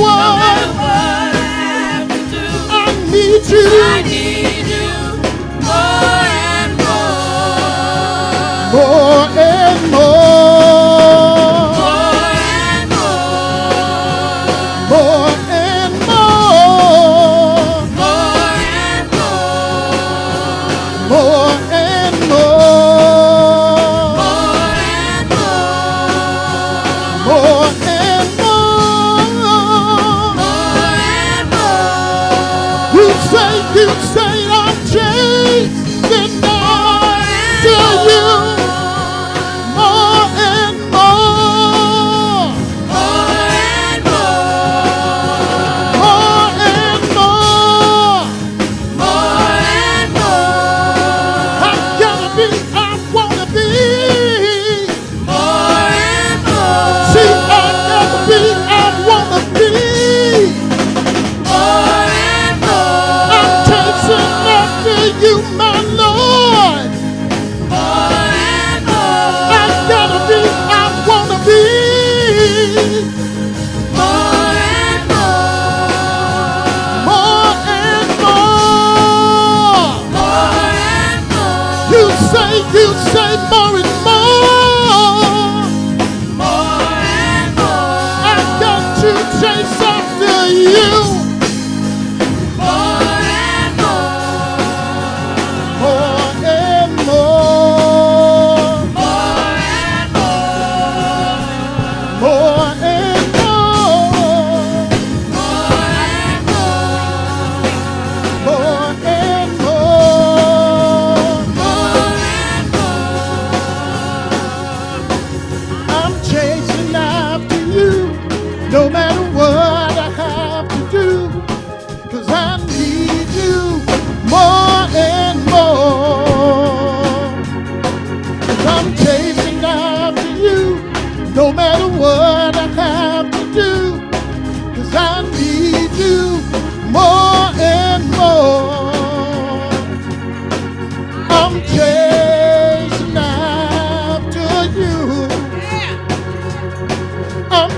no matter what I have to do, I need you. I need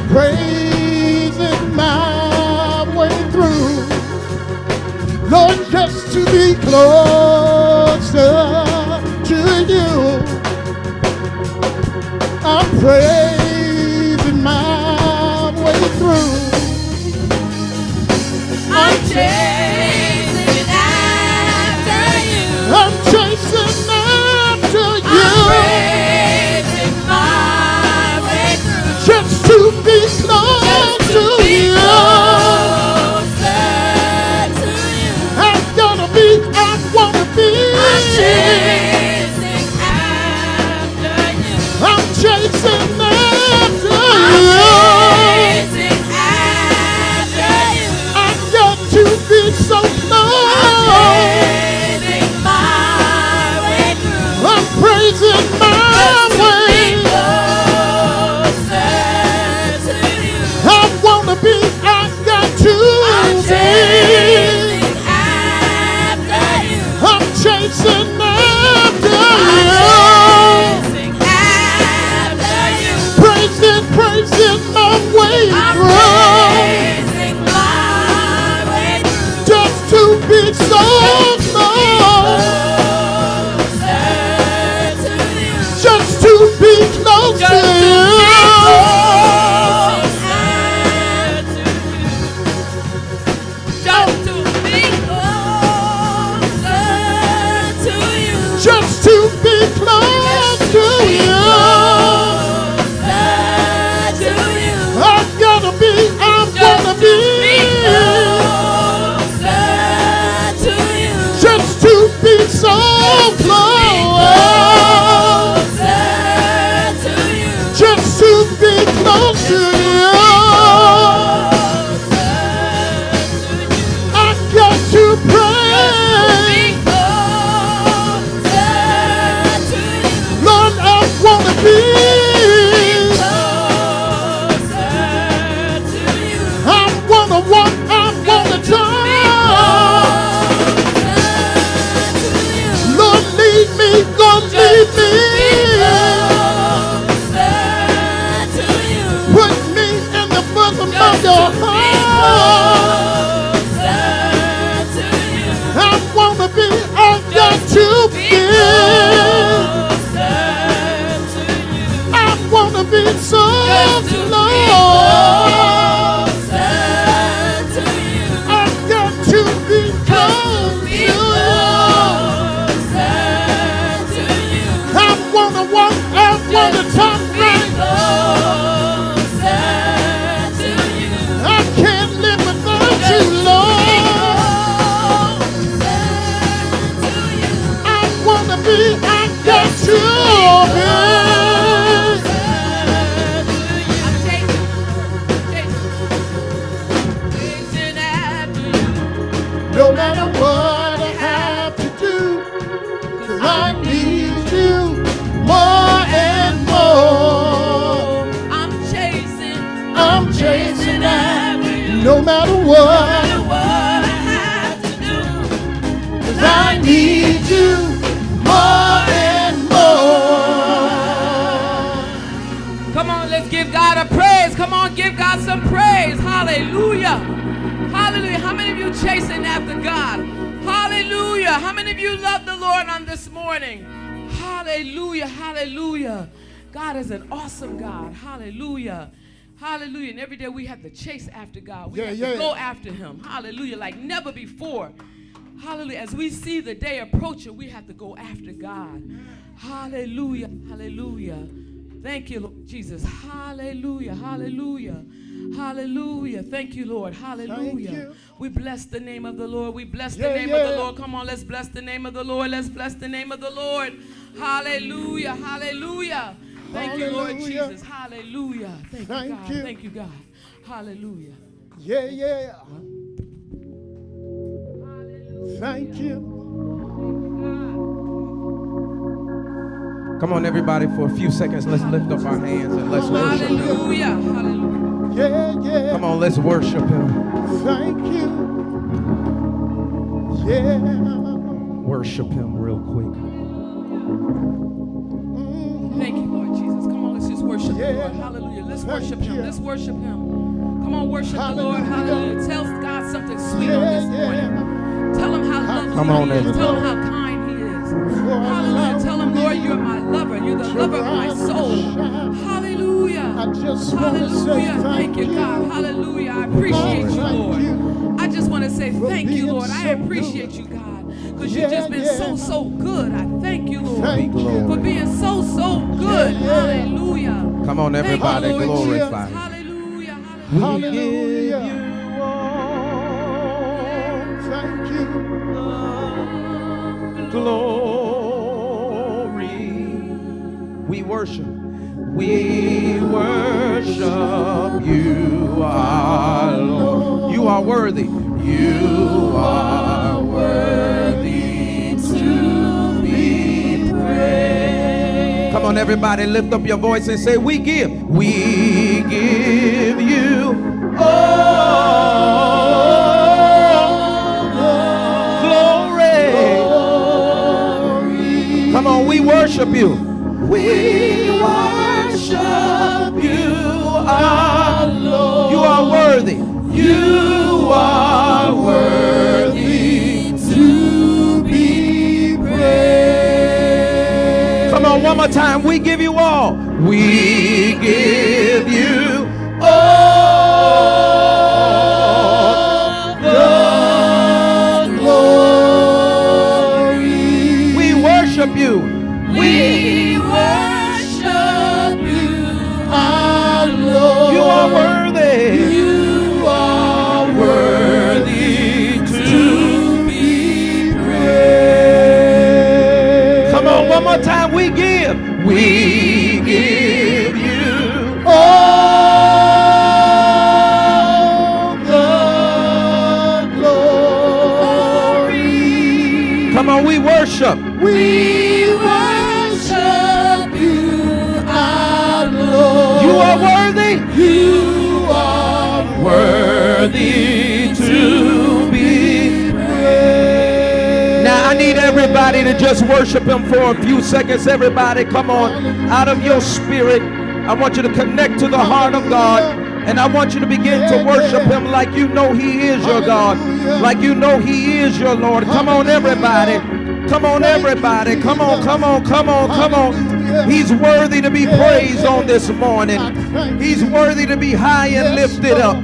praising my way through. Lord, just to be closer to you, I'm praying. Chasing after God? Hallelujah. How many of you love the Lord on this morning? Hallelujah. Hallelujah. God is an awesome God. Hallelujah. Hallelujah. And every day we have to chase after God. We Yeah, have yeah. to go after him. Hallelujah. Like never before. Hallelujah. As we see the day approaching, we have to go after God. Hallelujah. Hallelujah. Thank you, Lord Jesus. Hallelujah. Hallelujah. Hallelujah. Thank you, Lord. Hallelujah. you. We bless the name of the Lord. We bless the Yeah, name of the. Lord. Come on, let's bless the name of the Lord. Let's bless the name of the Lord. Hallelujah. Hallelujah. Thank you, Lord Jesus. Hallelujah. Thank, Thank you, God. you. Thank you, God. Hallelujah. Yeah, yeah. Thank you. Come on, everybody, for a few seconds, let's lift up our hands and let's worship Him. Hallelujah. Hallelujah. Yeah, yeah. Come on, let's worship Him. Thank you. Yeah. Worship Him real quick. Thank you, Lord Jesus. Come on, let's just worship the Lord. Hallelujah. Let's Thank worship Him. you. Let's worship Him. Come on, worship the Lord. Hallelujah. Hallelujah. Tell God something sweet on Yeah, this morning. Tell Him how lovely Come on, He is. everybody. Tell Him how kind He is. For Hallelujah. Tell Him, Lord, you're my lover. You're the lover of my soul. shine. Hallelujah. I just want to say Hallelujah. thank Thank you, God. Hallelujah. I appreciate you, Lord. I just want to say thank you, Lord. I appreciate you, God. Because you've just been so, so good. I thank you, Lord. Thank you. For being so, so good. Yeah, yeah. Hallelujah. Come on, Thank you, everybody, Lord glorify Jesus. Hallelujah. We Hallelujah. Hallelujah. give you all Thank you. Glory. We worship. We worship you, our Lord. You are worthy. You are worthy to be praised. Come on, everybody, lift up your voice and say, We give. We give you all worship you. We worship you, our Lord. You are worthy. You are worthy to be praised. Come on, one more time. We give you all. We give everybody to just worship him for a few seconds. Everybody, come on. Out of your spirit. I want you to connect to the heart of God. And I want you to begin to worship him like you know he is your God. Like you know he is your Lord. Come on, everybody. Come on, everybody. Come on, come on, come on, come on. He's worthy to be praised on this morning. He's worthy to be high and lifted up.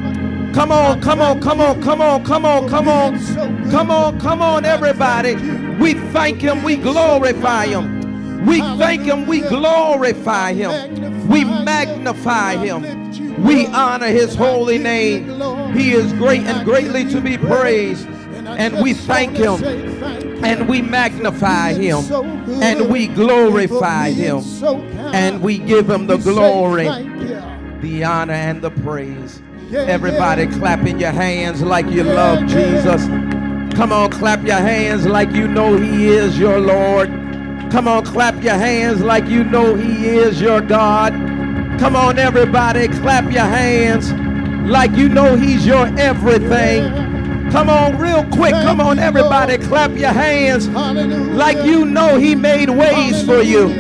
Come on, come on, come on, come on, come on, come on. Come on, come on, everybody. We thank him, we glorify him. We thank him, we glorify him. We magnify him. We honor his holy name. He is great and greatly to be praised. And we thank him and we magnify him and we glorify him and we give him the glory, the honor, and the praise. Everybody clapping your hands like you love Jesus. Come on, clap your hands like you know He is your Lord. Come on, clap your hands like you know He is your God. Come on, everybody, clap your hands like you know he's your everything. Come on, real quick. Come on, everybody, clap your hands Hallelujah. like you know he made ways for you.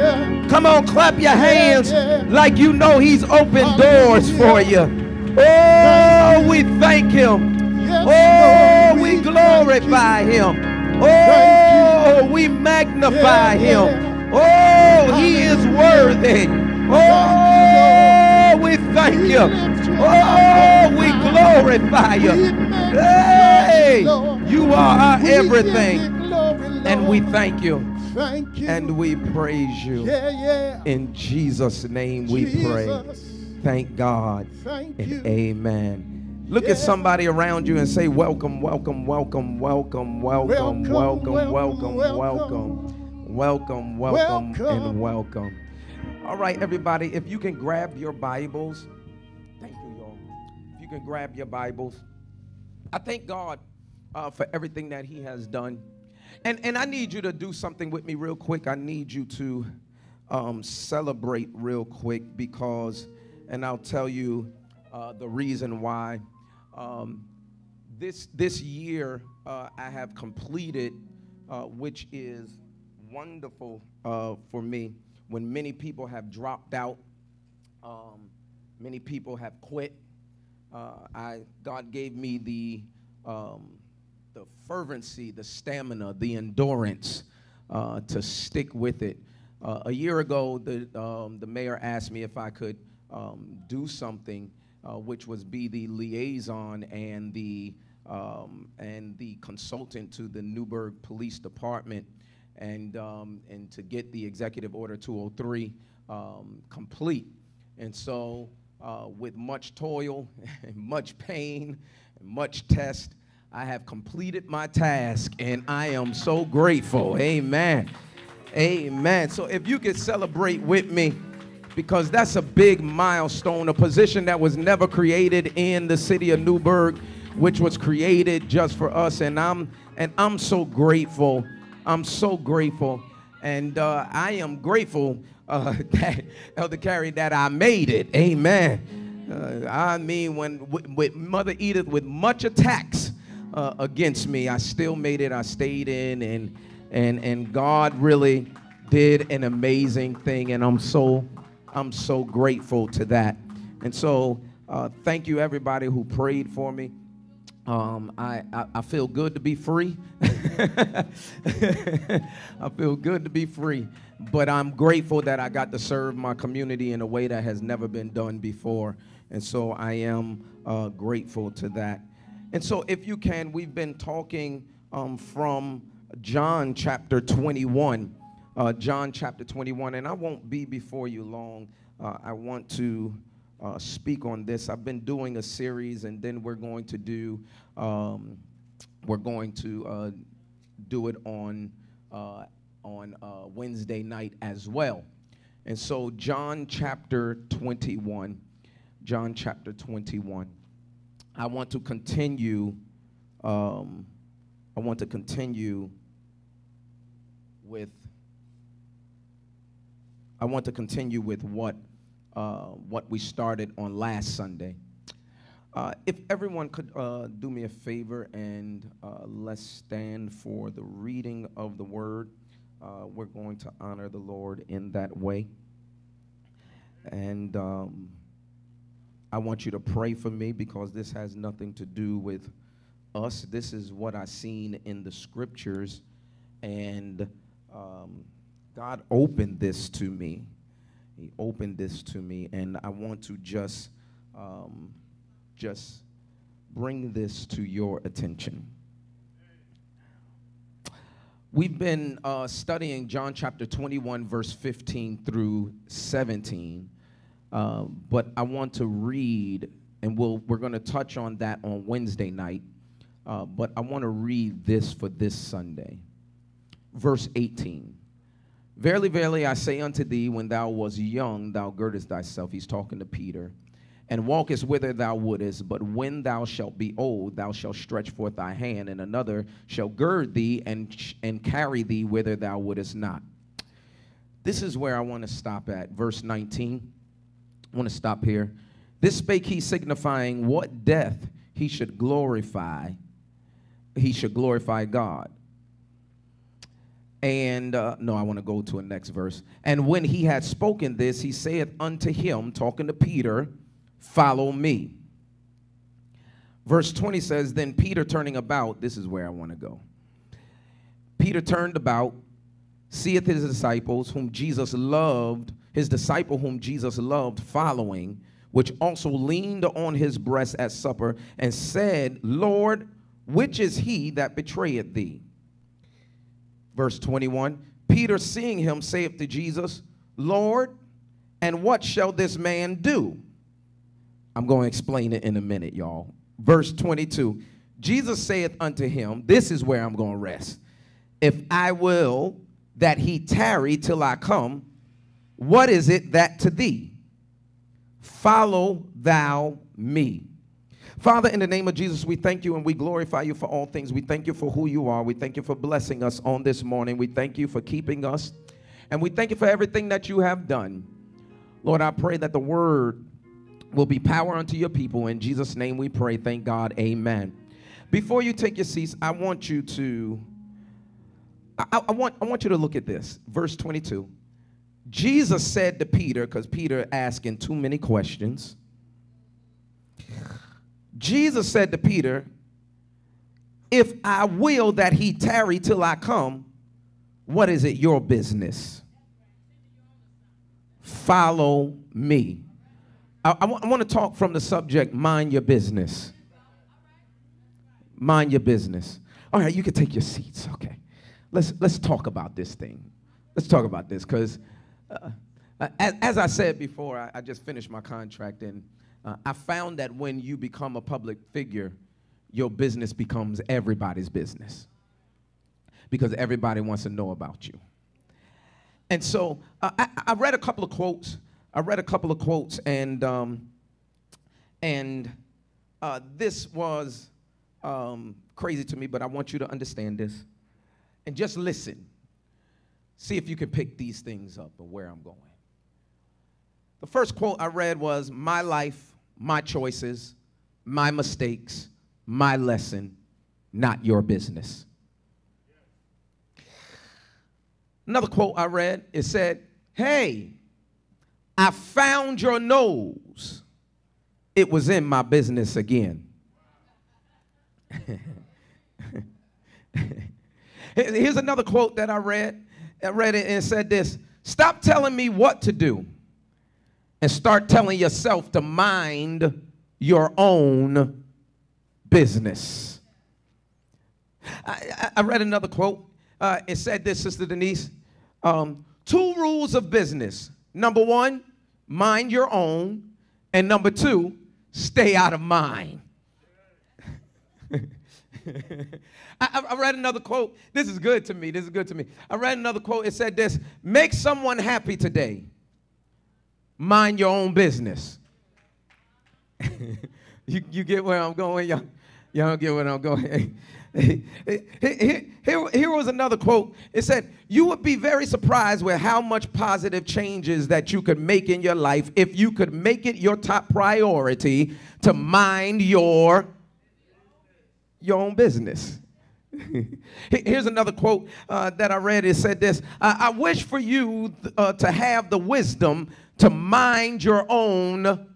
Come on, clap your hands like you know he's opened doors for you. Oh, we thank him. Oh, we glorify him. Oh, we magnify him. Oh, he is worthy. Oh, we thank you. Oh, we oh, oh, oh, glorify you. Hey, you, are our We give you everything. And we thank you. thank you. And we praise you. yeah, yeah. In Jesus' name we pray. Thank God. Thank And you. amen. Look Yeah. at somebody around you and say, Welcome, welcome, welcome, welcome, welcome, Welcome, welcome, welcome, welcome, welcome, welcome, welcome, and Welcome. welcome. All right, everybody, if you can grab your Bibles. Thank you, y'all. If you can grab your Bibles. I thank God uh, for everything that He has done. And, and I need you to do something with me real quick. I need you to um, celebrate real quick because, and I'll tell you uh, the reason why. Um, this, this year, uh, I have completed, uh, which is wonderful uh, for me, when many people have dropped out, um, many people have quit. Uh, I, God gave me the, um, the fervency, the stamina, the endurance uh, to stick with it. Uh, a year ago, the, um, the mayor asked me if I could um, do something, uh, which was be the liaison and the, um, and the consultant to the Newburgh Police Department and, um, and to get the Executive Order 203 um, complete. And so, uh, with much toil and much pain and much test, I have completed my task and I am so grateful. Amen. Amen. So, if you could celebrate with me, because that's a big milestone, a position that was never created in the city of Newburgh, which was created just for us. And I'm and I'm so grateful. I'm so grateful. And uh, I am grateful uh, that Elder Carey that I made it. Amen. Uh, I mean, when with, with Mother Edith with much attacks uh, against me, I still made it. I stayed in, and and and God really did an amazing thing, and I'm so I'm so grateful to that. And so, uh, thank you everybody who prayed for me. Um, I, I, I feel good to be free. I feel good to be free. But I'm grateful that I got to serve my community in a way that has never been done before. And so I am uh, grateful to that. And so, if you can, we've been talking um, from John chapter 21. Uh, John chapter 21. And I won't be before you long. Uh, I want to uh, speak on this. I've been doing a series, and then we're going to do um, we're going to uh, do it on uh, on uh, Wednesday night as well. And so, John chapter 21, John chapter 21. I want to continue. Um, I want to continue with. I want to continue with what uh, what we started on last Sunday. Uh, if everyone could uh, do me a favor and uh, let's stand for the reading of the word. Uh, we're going to honor the Lord in that way. And um, I want you to pray for me because this has nothing to do with us. This is what I've seen in the scriptures. And um, God opened this to me. He opened this to me, and I want to just, um, just bring this to your attention. We've been uh, studying John chapter 21, verse 15 through 17, uh, but I want to read, and we'll, we're going to touch on that on Wednesday night, uh, but I want to read this for this Sunday. Verse 18. Verily, verily, I say unto thee, when thou wast young, thou girdest thyself. He's talking to Peter. And walkest whither thou wouldest, but when thou shalt be old, thou shalt stretch forth thy hand, and another shall gird thee and, and carry thee whither thou wouldest not. This is where I want to stop at. Verse 19. I want to stop here. This spake he signifying what death he should glorify. He should glorify God. And uh, no, I want to go to a next verse. And when he had spoken this, he saith unto him, talking to Peter, Follow me. Verse 20 says, Then Peter turning about, this is where I want to go. Peter turned about, seeth his disciples, whom Jesus loved, his disciple whom Jesus loved, following, which also leaned on his breast at supper, and said, Lord, which is he that betrayeth thee? Verse 21 Peter, seeing him, saith to Jesus, Lord, and what shall this man do? I'm going to explain it in a minute, y'all. Verse 22 Jesus saith unto him, This is where I'm going to rest. If I will that he tarry till I come, what is it that to thee? Follow thou me. Father, in the name of Jesus, we thank you and we glorify you for all things. We thank you for who you are. We thank you for blessing us on this morning. We thank you for keeping us. And we thank you for everything that you have done. Lord, I pray that the word will be power unto your people. In Jesus' name we pray. Thank God. Amen. Before you take your seats, I want you to I, I, want, I want you to look at this. Verse 22. Jesus said to Peter, because Peter asking too many questions. Jesus said to Peter, If I will that he tarry till I come, what is it your business? Follow me. I, want to talk from the subject mind your business. Mind your business. All right, you can take your seats. Okay. Let's, let's talk about this thing. Let's talk about this because, uh, uh, as, as, I said before, I, I, just finished my contract and uh, I found that when you become a public figure, your business becomes everybody's business because everybody wants to know about you. And so uh, I, I, read a couple of quotes. I read a couple of quotes, and um, and uh, this was um, crazy to me, but I want you to understand this and just listen. See if you can pick these things up or where I'm going. The first quote I read was My life, my choices, my mistakes, my lesson, not your business. Another quote I read, it said, Hey, I found your nose. It was in my business again. Here's another quote that I read. I read it and said this Stop telling me what to do and start telling yourself to mind your own business. I, I read another quote. Uh, it said this, Sister Denise um, two rules of business. Number one, mind your own. And number two, stay out of mine. I, I, read another quote. This is good to me. This is good to me. I read another quote. It said this Make someone happy today. Mind your own business. you, you get where I'm going? Y'all, y'all get where I'm going? here, here, was another quote. It said, You would be very surprised with how much positive changes that you could make in your life if you could make it your top priority to mind your your own business. Here's another quote uh, that I read. It said this I, I wish for you uh, to have the wisdom to mind your own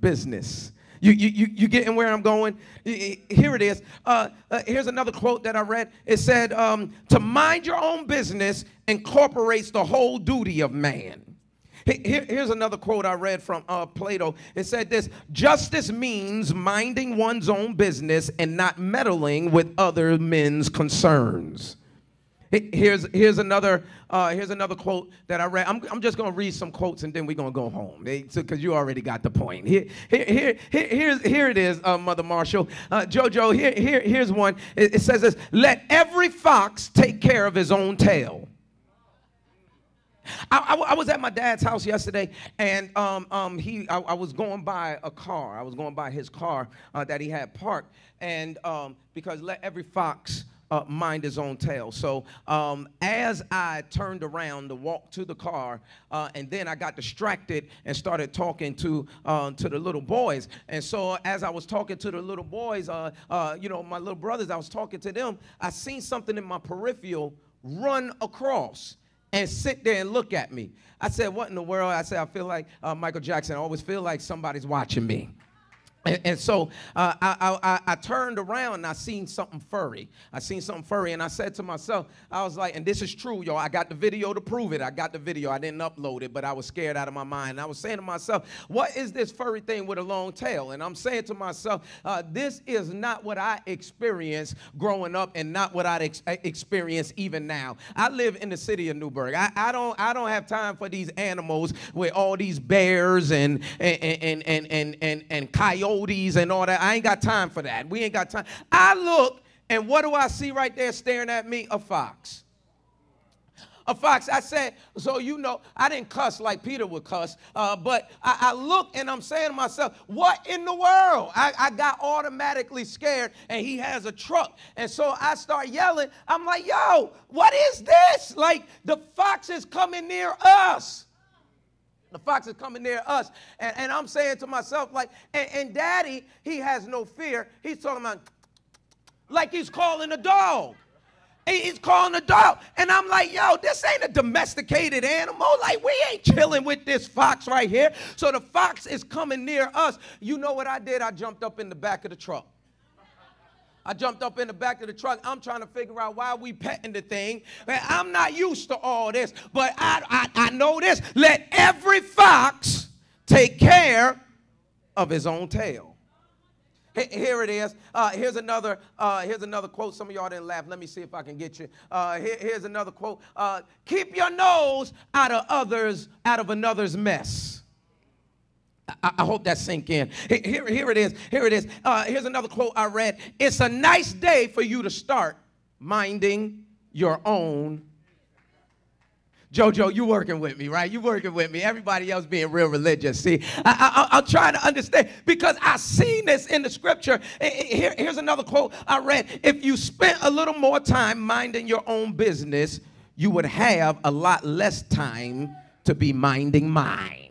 business. You, you, you getting where I'm going? Here it is. Uh, uh, here's another quote that I read. It said, um, To mind your own business incorporates the whole duty of man. Here, here's another quote I read from uh, Plato. It said this Justice means minding one's own business and not meddling with other men's concerns. Here's, here's, another, uh, here's another quote that I read. I'm, I'm just going to read some quotes and then we're going to go home because you already got the point. Here, here, here, here's, here it is, uh, Mother Marshall. Uh, Jojo, here, here, here's one. It, it says this Let every fox take care of his own tail. I, I, I, was at my dad's house yesterday, and um, um, he, I, I, was going by a car. I was going by his car uh, that he had parked, and um, because let every fox uh, mind his own tail. So um, as I turned around to walk to the car, uh, and then I got distracted and started talking to uh, to the little boys. And so as I was talking to the little boys, uh, uh, you know, my little brothers, I was talking to them. I seen something in my peripheral run across and sit there and look at me. I said, "What in the world?" I said, "I feel like uh, Michael Jackson. I always feel like somebody's watching me." And, and so uh, I, I, I, turned around and I seen something furry. I seen something furry and I said to myself, I was like, and this is true, y'all. I got the video to prove it. I got the video. I didn't upload it, but I was scared out of my mind. And I was saying to myself, what is this furry thing with a long tail? And I'm saying to myself, uh, this is not what I experienced growing up and not what I ex- experience even now. I live in the city of Newburgh. I, I, don't, I don't have time for these animals with all these bears and, and, and, and, and, and, and coyotes coyotes and all that. I ain't got time for that. We ain't got time. I look, and what do I see right there staring at me? A fox. A fox. I said, so you know, I didn't cuss like Peter would cuss, uh, but I, I, look and I'm saying to myself, what in the world? I, I got automatically scared, and he has a truck. And so I start yelling. I'm like, yo, what is this? Like, the fox is coming near us. The fox is coming near us. And, and I'm saying to myself, like, and, and, daddy, he has no fear. He's talking about like he's calling a dog. He's calling a dog. And I'm like, yo, this ain't a domesticated animal. Like, we ain't chilling with this fox right here. So the fox is coming near us. You know what I did? I jumped up in the back of the truck. I jumped up in the back of the truck. I'm trying to figure out why we petting the thing. I'm not used to all this, but I, I, I know this. Let every fox take care of his own tail. Here it is. Uh, here's another. Uh, here's another quote. Some of y'all didn't laugh. Let me see if I can get you. Uh, here, here's another quote. Uh, Keep your nose out of others, out of another's mess. I, hope that sink in. Here, here it is. Here it is. Uh, here's another quote I read. It's a nice day for you to start minding your own Jojo, you working with me, right? You working with me. Everybody else being real religious. See, I, I, am trying to understand because I seen this in the scripture. Here, here's another quote I read. If you spent a little more time minding your own business, you would have a lot less time to be minding mine.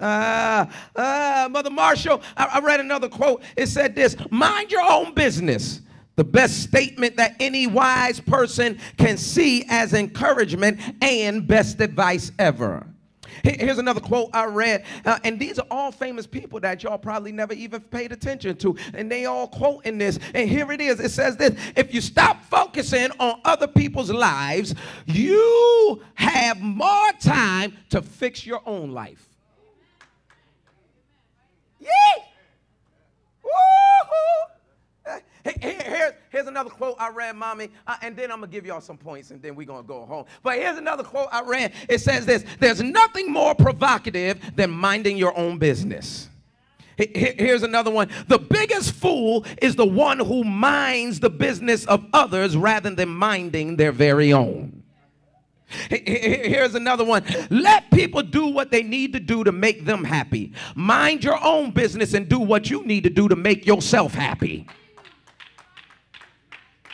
Uh, uh, Mother Marshall, I, I read another quote. It said this Mind your own business. The best statement that any wise person can see as encouragement and best advice ever. Here's another quote I read, uh, and these are all famous people that y'all probably never even paid attention to, and they all quote in this. And here it is. It says this: If you stop focusing on other people's lives, you have more time to fix your own life. Yeah. Woo-hoo. Here's, here's another quote I read, mommy, uh, and then I'm going to give y'all some points and then we're going to go home. But here's another quote I read. It says this There's nothing more provocative than minding your own business. Here's another one. The biggest fool is the one who minds the business of others rather than minding their very own. Here's another one. Let people do what they need to do to make them happy. Mind your own business and do what you need to do to make yourself happy.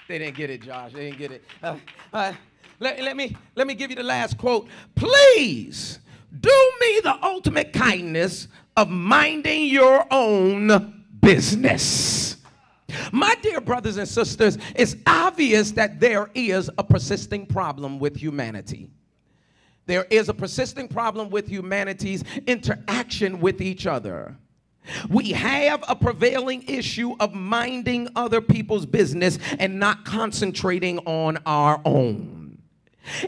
They didn't get it, Josh. They didn't get it. Uh, uh, let, let, me, let me give you the last quote. Please do me the ultimate kindness of minding your own business. My dear brothers and sisters, it's obvious that there is a persisting problem with humanity. There is a persisting problem with humanity's interaction with each other. We have a prevailing issue of minding other people's business and not concentrating on our own.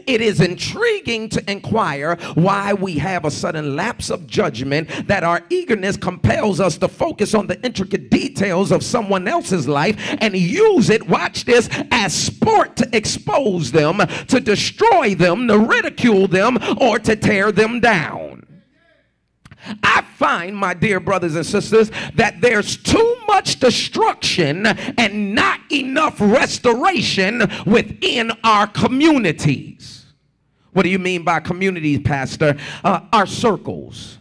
It is intriguing to inquire why we have a sudden lapse of judgment that our eagerness compels us to focus on the intricate details of someone else's life and use it, watch this, as sport to expose them, to destroy them, to ridicule them, or to tear them down. I find, my dear brothers and sisters, that there's too much destruction and not enough restoration within our communities. What do you mean by communities, Pastor? Uh, our circles,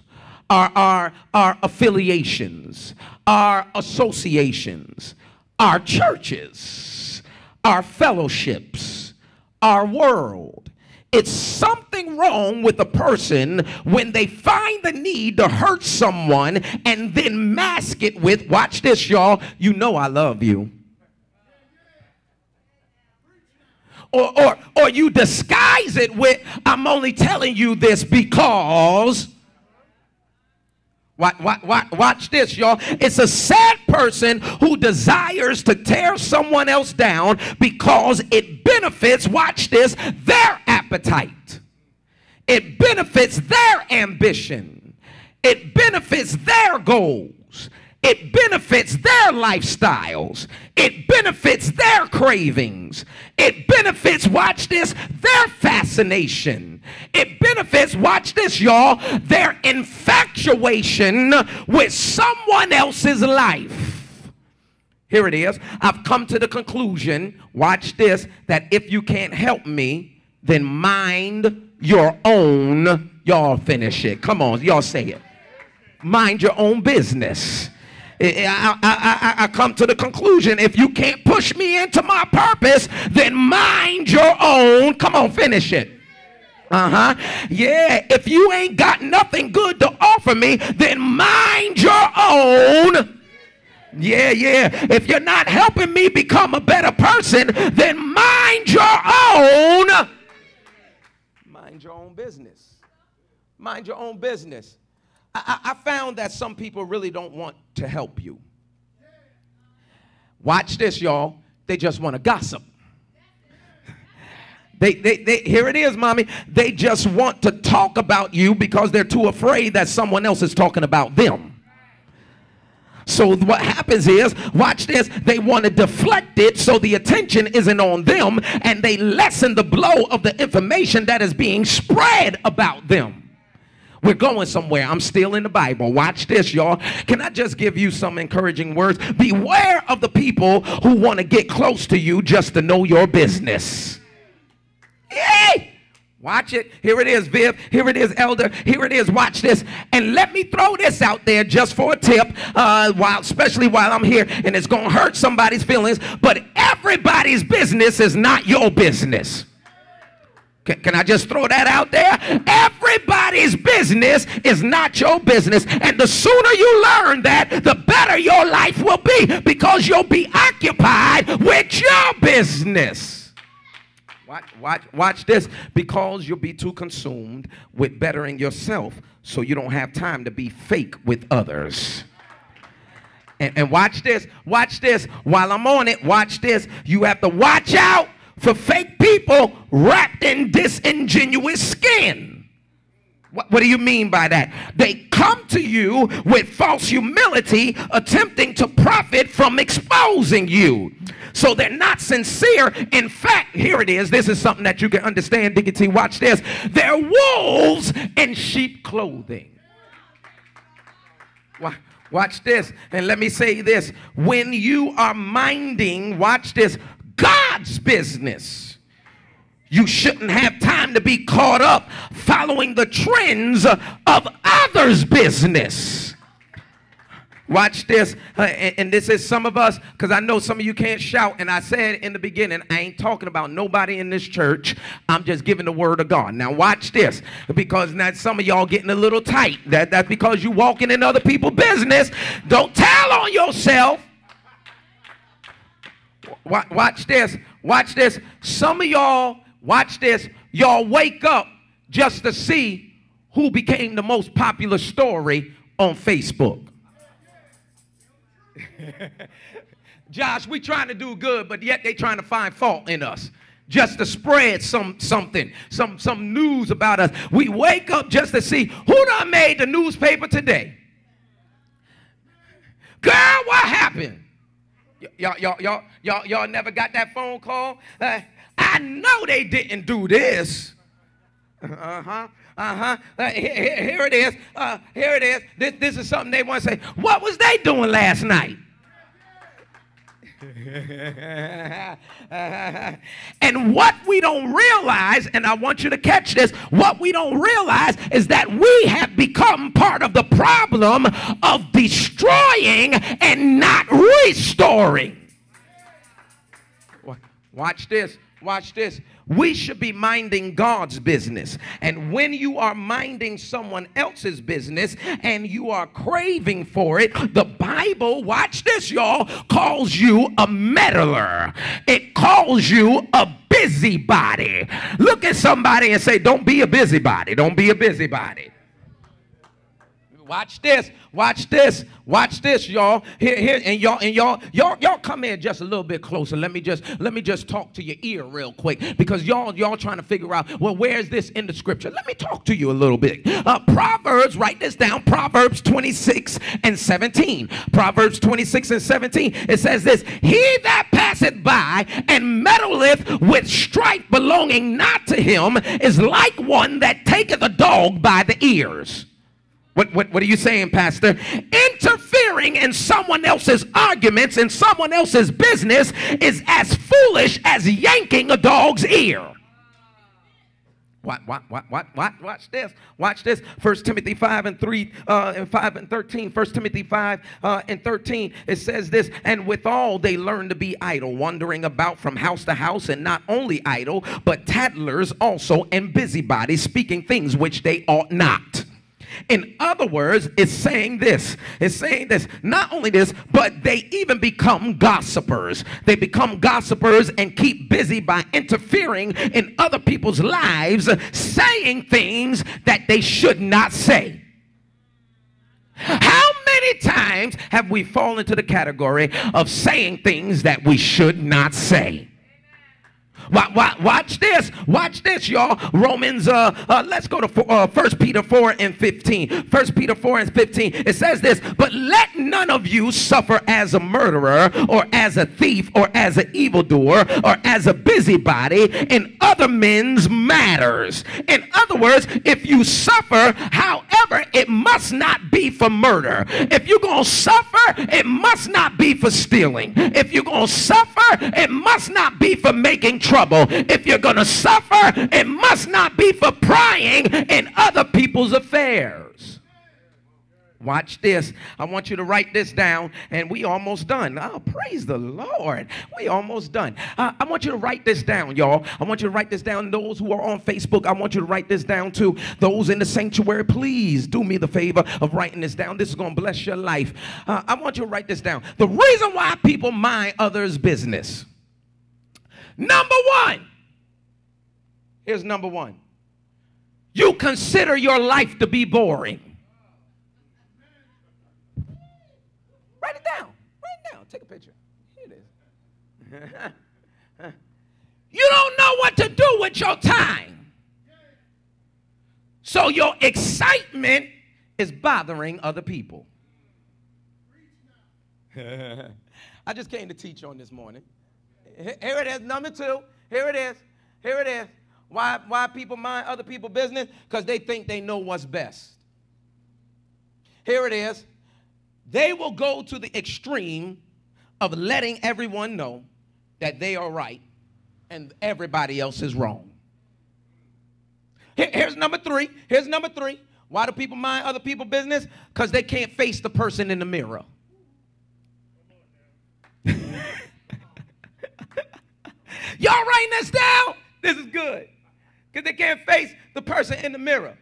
our, our, our affiliations, our associations, our churches, our fellowships, our world. It's something wrong with a person when they find the need to hurt someone and then mask it with, watch this, y'all, you know I love you. Or, or, or you disguise it with, I'm only telling you this because. Watch, watch, watch, this, y'all. It's a sad person who desires to tear someone else down because it benefits, watch this, their appetite. It benefits their ambition. It benefits their goals. It benefits their lifestyles. It benefits their cravings. It benefits, watch this, their fascination. It benefits, watch this, y'all, their infatuation with someone else's life. Here it is. I've come to the conclusion, watch this, that if you can't help me, then mind your own. Y'all finish it. Come on, y'all say it. Mind your own business. I, I, I, I, come to the conclusion if you can't push me into my purpose, then mind your own. Come on, finish it. Uh huh. Yeah, if you ain't got nothing good to offer me, then mind your own. Yeah, yeah. If you're not helping me become a better person, then mind your own. Mind your own business. Mind your own business. I, I found that some people really don't want to help you. Watch this, y'all. They just want to gossip. They, they, they, here it is, mommy. They just want to talk about you because they're too afraid that someone else is talking about them. So what happens is, watch this, they want to deflect it so the attention isn't on them and they lessen the blow of the information that is being spread about them. We're going somewhere. I'm still in the Bible. Watch this, y'all. Can I just give you some encouraging words? Beware of the people who want to get close to you just to know your business. Yay! Watch it. Here it is, Viv. Here it is, Elder. Here it is. Watch this. And let me throw this out there just for a tip, uh, while, especially while I'm here, and it's going to hurt somebody's feelings. But everybody's business is not your business. Can, can I just throw that out there? Everybody's business is not your business. And the sooner you learn that, the better your life will be because you'll be occupied with your business. Watch, watch, watch this. Because you'll be too consumed with bettering yourself, so you don't have time to be fake with others. And, and watch this, watch this. While I'm on it, watch this. You have to watch out for fake people wrapped in disingenuous skin. What, what, do you mean by that? They come to you with false humility, attempting to profit from exposing you. So they're not sincere. In fact, here it is. This is something that you can understand, Diggity. Watch this. They're wolves in sheep clothing. Watch this. And let me say this. When you are minding, watch this, God's business. You shouldn't have time to be caught up following the trends of others' business. Watch this. Uh, and, and, this is some of us, because I know some of you can't shout. And I said in the beginning, I ain't talking about nobody in this church. I'm just giving the word of God. Now, watch this. Because now some of y'all getting a little tight. That, that's because you walking in other people's business. Don't tell on yourself. Watch this. Watch this. Some of y'all, watch this, y'all wake up just to see who became the most popular story on Facebook. Josh, we trying to do good, but yet they trying to find fault in us just to spread some something, some some news about us. We wake up just to see who done made the newspaper today. Girl, what happened? Y'all, y'all, y'all, y'all, y'all never got that phone call? Uh, I know they didn't do this. Uh-huh. Uh-huh. Uh, here, here, it is. Uh, here it is. This, this is something they want to say. What was they doing last night? And what we don't realize, and I want you to catch this, what we don't realize is that we have become part of the problem of destroying and not restoring. Watch this. Watch this. We should be minding God's business. And when you are minding someone else's business and you are craving for it, the Bible, watch this, y'all, calls you a meddler. It calls you a busybody. Look at somebody and say, Don't be a busybody. Don't be a busybody. Watch this. Watch this. Watch this, y'all. Here, here, and y'all, and y'all, y'all, y'all come in just a little bit closer. Let me just let me just talk to your ear real quick. Because y'all, y'all trying to figure out, well, where's this in the scripture? Let me talk to you a little bit. Uh, Proverbs, write this down. Proverbs 26 and 17. Proverbs 26 and 17. It says this: He that passeth by and meddleth with strife belonging not to him is like one that taketh a dog by the ears. What, what, what are you saying, Pastor? Interfering in someone else's arguments and someone else's business is as foolish as yanking a dog's ear. What, what, what, what? Watch this. Watch this. First Timothy 5 and 3 uh, and 5 and 13. First Timothy 5 uh, and 13. It says this, and withal they learn to be idle, wandering about from house to house, and not only idle, but tattlers also and busybodies, speaking things which they ought not. In other words, it's saying this. It's saying this. Not only this, but they even become gossipers. They become gossipers and keep busy by interfering in other people's lives, saying things that they should not say. How many times have we fallen into the category of saying things that we should not say? Watch this. Watch this, y'all. Romans, uh, uh let's go to uh, 1 Peter 4 and 15. 1 Peter 4 and 15. It says this, but let none of you suffer as a murderer or as a thief or as an evildoer or as a busybody in other men's matters. In other words, if you suffer, however, it must not be for murder. If you're going to suffer, it must not be for stealing. If you're going to suffer, it must not be for making trouble trouble. If you're going to suffer, it must not be for prying in other people's affairs. Watch this. I want you to write this down, and we almost done. Oh, praise the Lord. We almost done. Uh, I want you to write this down, y'all. I want you to write this down. Those who are on Facebook, I want you to write this down too. Those in the sanctuary, please do me the favor of writing this down. This is going to bless your life. Uh, I want you to write this down. The reason why people mind others' business Number one. Here's number one. You consider your life to be boring. Write it down. Write it down. Take a picture. Here it is. you don't know what to do with your time. So your excitement is bothering other people. I just came to teach on this morning. Here it is, number two. Here it is. Here it is. Why, why people mind other people's business? Because they think they know what's best. Here it is. They will go to the extreme of letting everyone know that they are right and everybody else is wrong. Here, here's number three. Here's number three. Why do people mind other people's business? Because they can't face the person in the mirror. Y'all writing this down? This is good. Because they can't face the person in the mirror.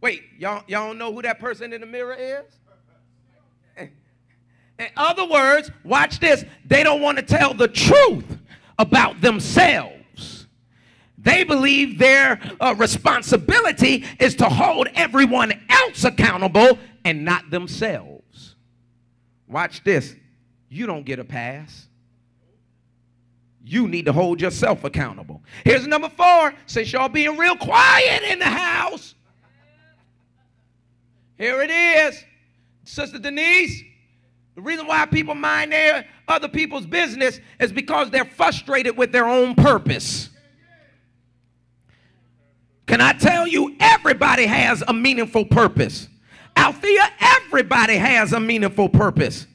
Wait, y'all, y'all don't know who that person in the mirror is? In other words, watch this. They don't want to tell the truth about themselves. They believe their uh, responsibility is to hold everyone else accountable and not themselves. Watch this. You don't get a pass you need to hold yourself accountable. Here's number four. Since y'all being real quiet in the house, here it is. Sister Denise, the reason why people mind their other people's business is because they're frustrated with their own purpose. Can I tell you, everybody has a meaningful purpose. Althea, everybody has a meaningful purpose.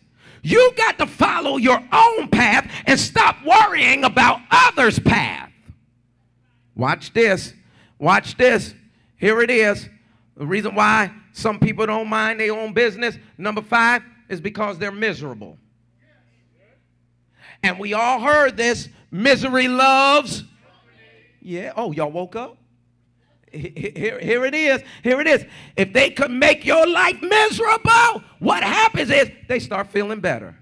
You got to follow your own path and stop worrying about others' path. Watch this. Watch this. Here it is. The reason why some people don't mind their own business, number five, is because they're miserable. And we all heard this misery loves. Yeah. Oh, y'all woke up? Here, here it is. Here it is. If they could make your life miserable, what happens is they start feeling better.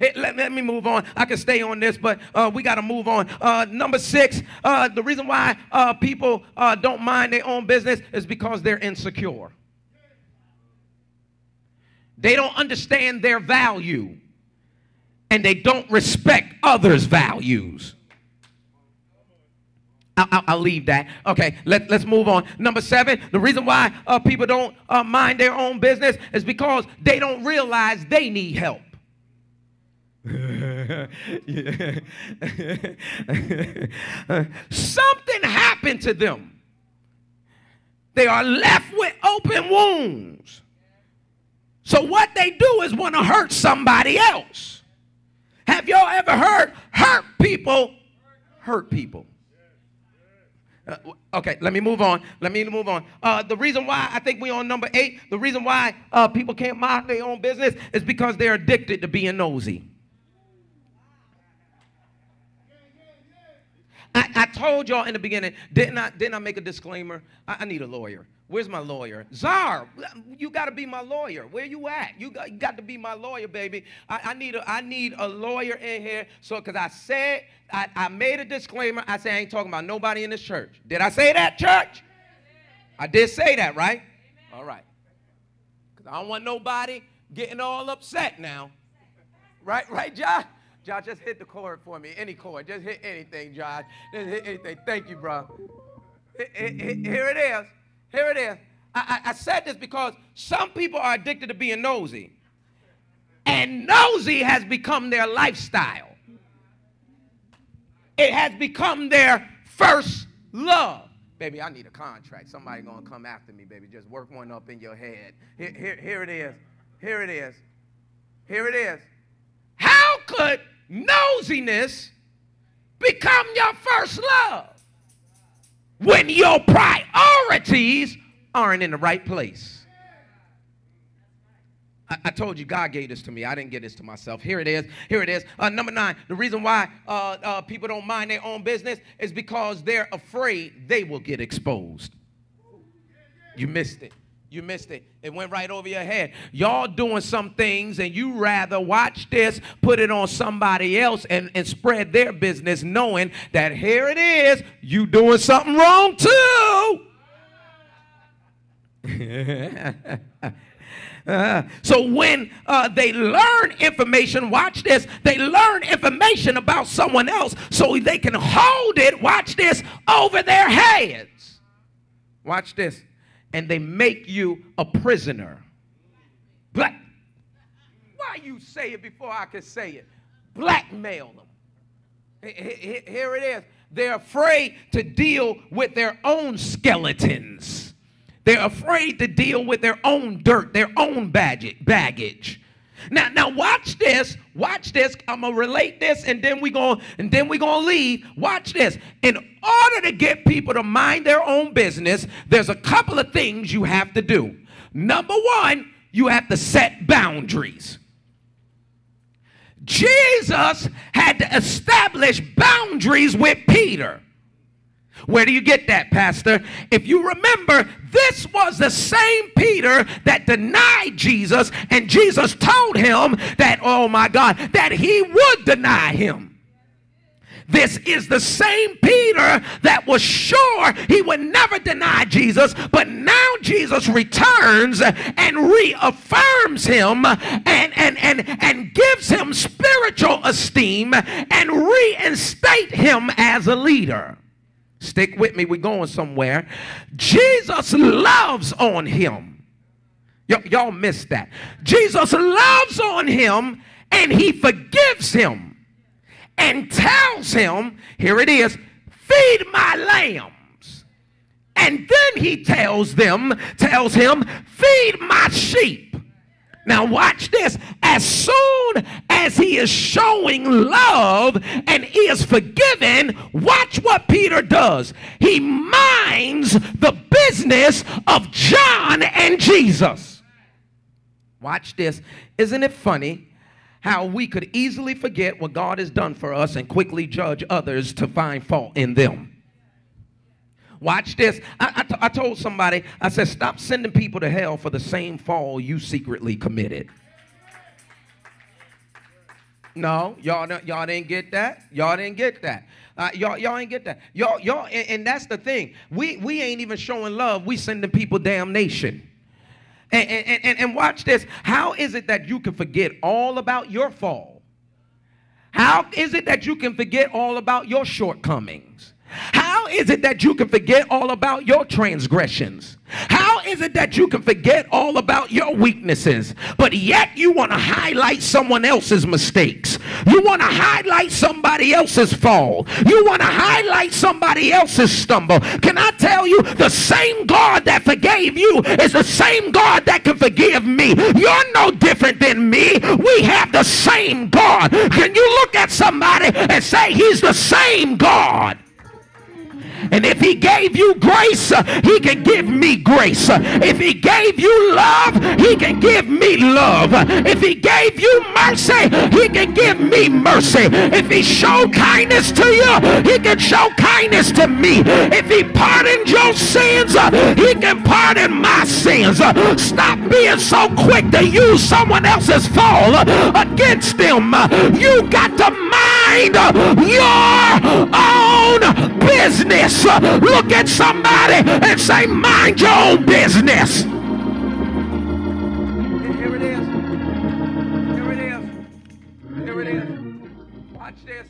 It, let, let, me move on. I can stay on this, but uh, we got to move on. Uh, number six, uh, the reason why uh, people uh, don't mind their own business is because they're insecure. They don't understand their value, and they don't respect others' values. I'll, I'll, leave that. Okay, let, let's move on. Number seven, the reason why uh, people don't uh, mind their own business is because they don't realize they need help. Something happened to them. They are left with open wounds. So, what they do is want to hurt somebody else. Have y'all ever heard hurt people hurt people? Uh, okay, let me move on. Let me move on. Uh, the reason why I think we're on number eight, the reason why uh, people can't mind their own business is because they're addicted to being nosy. I, I told y'all in the beginning, didn't I, didn't I make a disclaimer? I, I need a lawyer. Where's my lawyer? Czar, you got to be my lawyer. Where you at? You got, you got to be my lawyer, baby. I, I, need a, I need a lawyer in here. So, because I said, I, I made a disclaimer. I said, I ain't talking about nobody in this church. Did I say that, church? I did say that, right? All right. Because I don't want nobody getting all upset now. Right, right, Josh? Josh, just hit the chord for me. Any chord. Just hit anything, Josh. Just hit anything. Thank you, bro. Here it is. Here it is. I, I, I said this because some people are addicted to being nosy. And nosy has become their lifestyle. It has become their first love. Baby, I need a contract. Somebody gonna come after me, baby. Just work one up in your head. Here, here, here it is. Here it is. Here it is. How could nosiness become your first love? When your priorities aren't in the right place. I, I, told you God gave this to me. I didn't get this to myself. Here it is. Here it is. Uh, number nine, the reason why uh, uh, people don't mind their own business is because they're afraid they will get exposed. You missed it. You missed it. It went right over your head. Y'all doing some things and you rather watch this, put it on somebody else and, and spread their business knowing that here it is, you doing something wrong too. Uh, so when uh, they learn information, watch this, they learn information about someone else so they can hold it, watch this, over their heads. Watch this and they make you a prisoner. Black. Why you say it before I can say it? Blackmail them. Here it is. They're afraid to deal with their own skeletons. They're afraid to deal with their own dirt, their own baggage. Now, now watch this. Watch this. I'm gonna relate this, and then we going and then we gonna leave. Watch this. In order to get people to mind their own business, there's a couple of things you have to do. Number one, you have to set boundaries. Jesus had to establish boundaries with Peter. Where do you get that, Pastor? If you remember, this was the same Peter that denied Jesus, and Jesus told him that, oh my God, that he would deny him. This is the same Peter that was sure he would never deny Jesus, but now Jesus returns and reaffirms him and, and, and, and gives him spiritual esteem and reinstate him as a leader. Stick with me, we're going somewhere. Jesus loves on him. Y- y'all missed that. Jesus loves on him and he forgives him and tells him, here it is, feed my lambs. And then he tells them, tells him, feed my sheep. Now, watch this. As soon as he is showing love and he is forgiven, watch what Peter does. He minds the business of John and Jesus. Watch this. Isn't it funny how we could easily forget what God has done for us and quickly judge others to find fault in them? Watch this. I, told somebody, I said, stop sending people to hell for the same fall you secretly committed. No, y'all, y'all didn't get that. Y'all didn't get that. Uh, y'all, y'all ain't get that. Y'all, y'all, and, and, that's the thing. We, we ain't even showing love. We sending people damnation. And, and, and, and watch this. How is it that you can forget all about your fall? How is it that you can forget all about your shortcomings? How is it that you can forget all about your transgressions? How is it that you can forget all about your weaknesses, but yet you want to highlight someone else's mistakes? You want to highlight somebody else's fall. You want to highlight somebody else's stumble. Can I tell you, the same God that forgave you is the same God that can forgive me. You're no different than me. We have the same God. Can you look at somebody and say, He's the same God? And if he gave you grace, he can give me grace. If he gave you love, he can give me love. If he gave you mercy, he can give me mercy. If he showed kindness to you, he can show kindness to me. If he pardoned your sins, he can pardon my sins. Stop being so quick to use someone else's fall against them. You got to mind your own business. Look at somebody and say, mind your own business. Here it is. Here it is. Here it is. Watch this.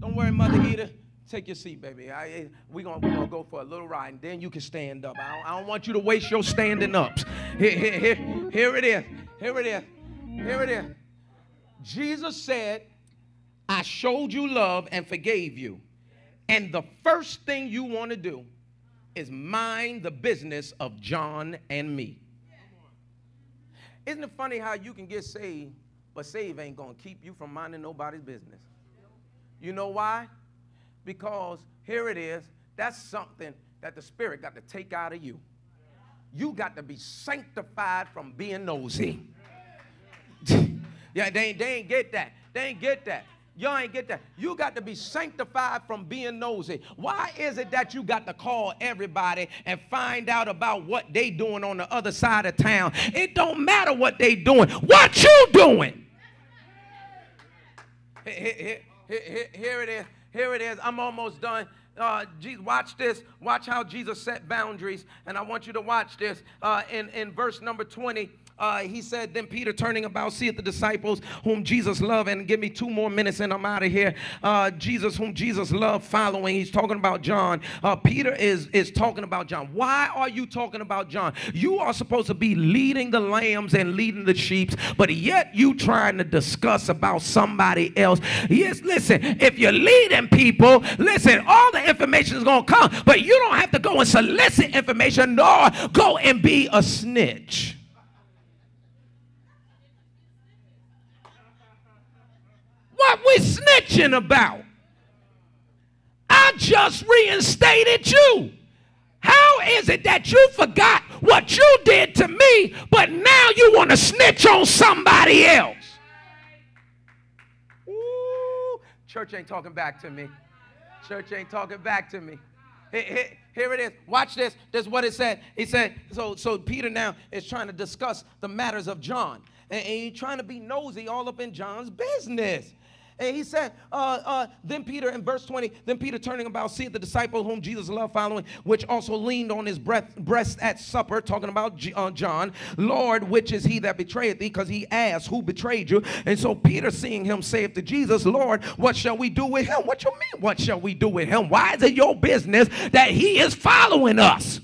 Don't worry, Mother Eda. Take your seat, baby. I, eh, we're going we gonna go for a little ride, and then you can stand up. I don't, I don't want you to waste your standing ups. Here, here, here, here it is. Here it is. Here it is. Jesus said, I showed you love and forgave you. And the first thing you want to do is mind the business of John and me. Isn't it funny how you can get saved, but save ain't going to keep you from minding nobody's business? You know why? Because here it is, that's something that the Spirit got to take out of you. You got to be sanctified from being nosy. yeah, they, they ain't get that. They ain't get that. Y'all ain't get that. You got to be sanctified from being nosy. Why is it that you got to call everybody and find out about what they doing on the other side of town? It don't matter what they doing. What you doing? Here, it is. Here it is. I'm almost done. Uh, watch this. Watch how Jesus set boundaries. And I want you to watch this. Uh, in, in verse number 20, uh, he said, Then Peter turning about, see seeth the disciples whom Jesus loved, and give me two more minutes and I'm out of here. Uh, Jesus, whom Jesus loved, following. He's talking about John. Uh, Peter is, is talking about John. Why are you talking about John? You are supposed to be leading the lambs and leading the sheep, but yet you trying to discuss about somebody else. Yes, listen, if you're leading people, listen, all the information is going to come, but you don't have to go and solicit information nor go and be a snitch. What we snitching about? I just reinstated you. How is it that you forgot what you did to me, but now you want to snitch on somebody else? Ooh, church ain't talking back to me. Church ain't talking back to me. Here it is. Watch this. This is what it said. He said, so, so Peter now is trying to discuss the matters of John. And, and he's trying to be nosy all up in John's business. And he said, uh, uh, then Peter, in verse 20, then Peter turning about, seeing the disciple whom Jesus loved following, which also leaned on his breath, breast at supper, talking about G, uh, John, Lord, which is he that betrayeth thee? Because he asked, Who betrayed you? And so Peter, seeing him, saith to Jesus, Lord, what shall we do with him? What you mean, what shall we do with him? Why is it your business that he is following us?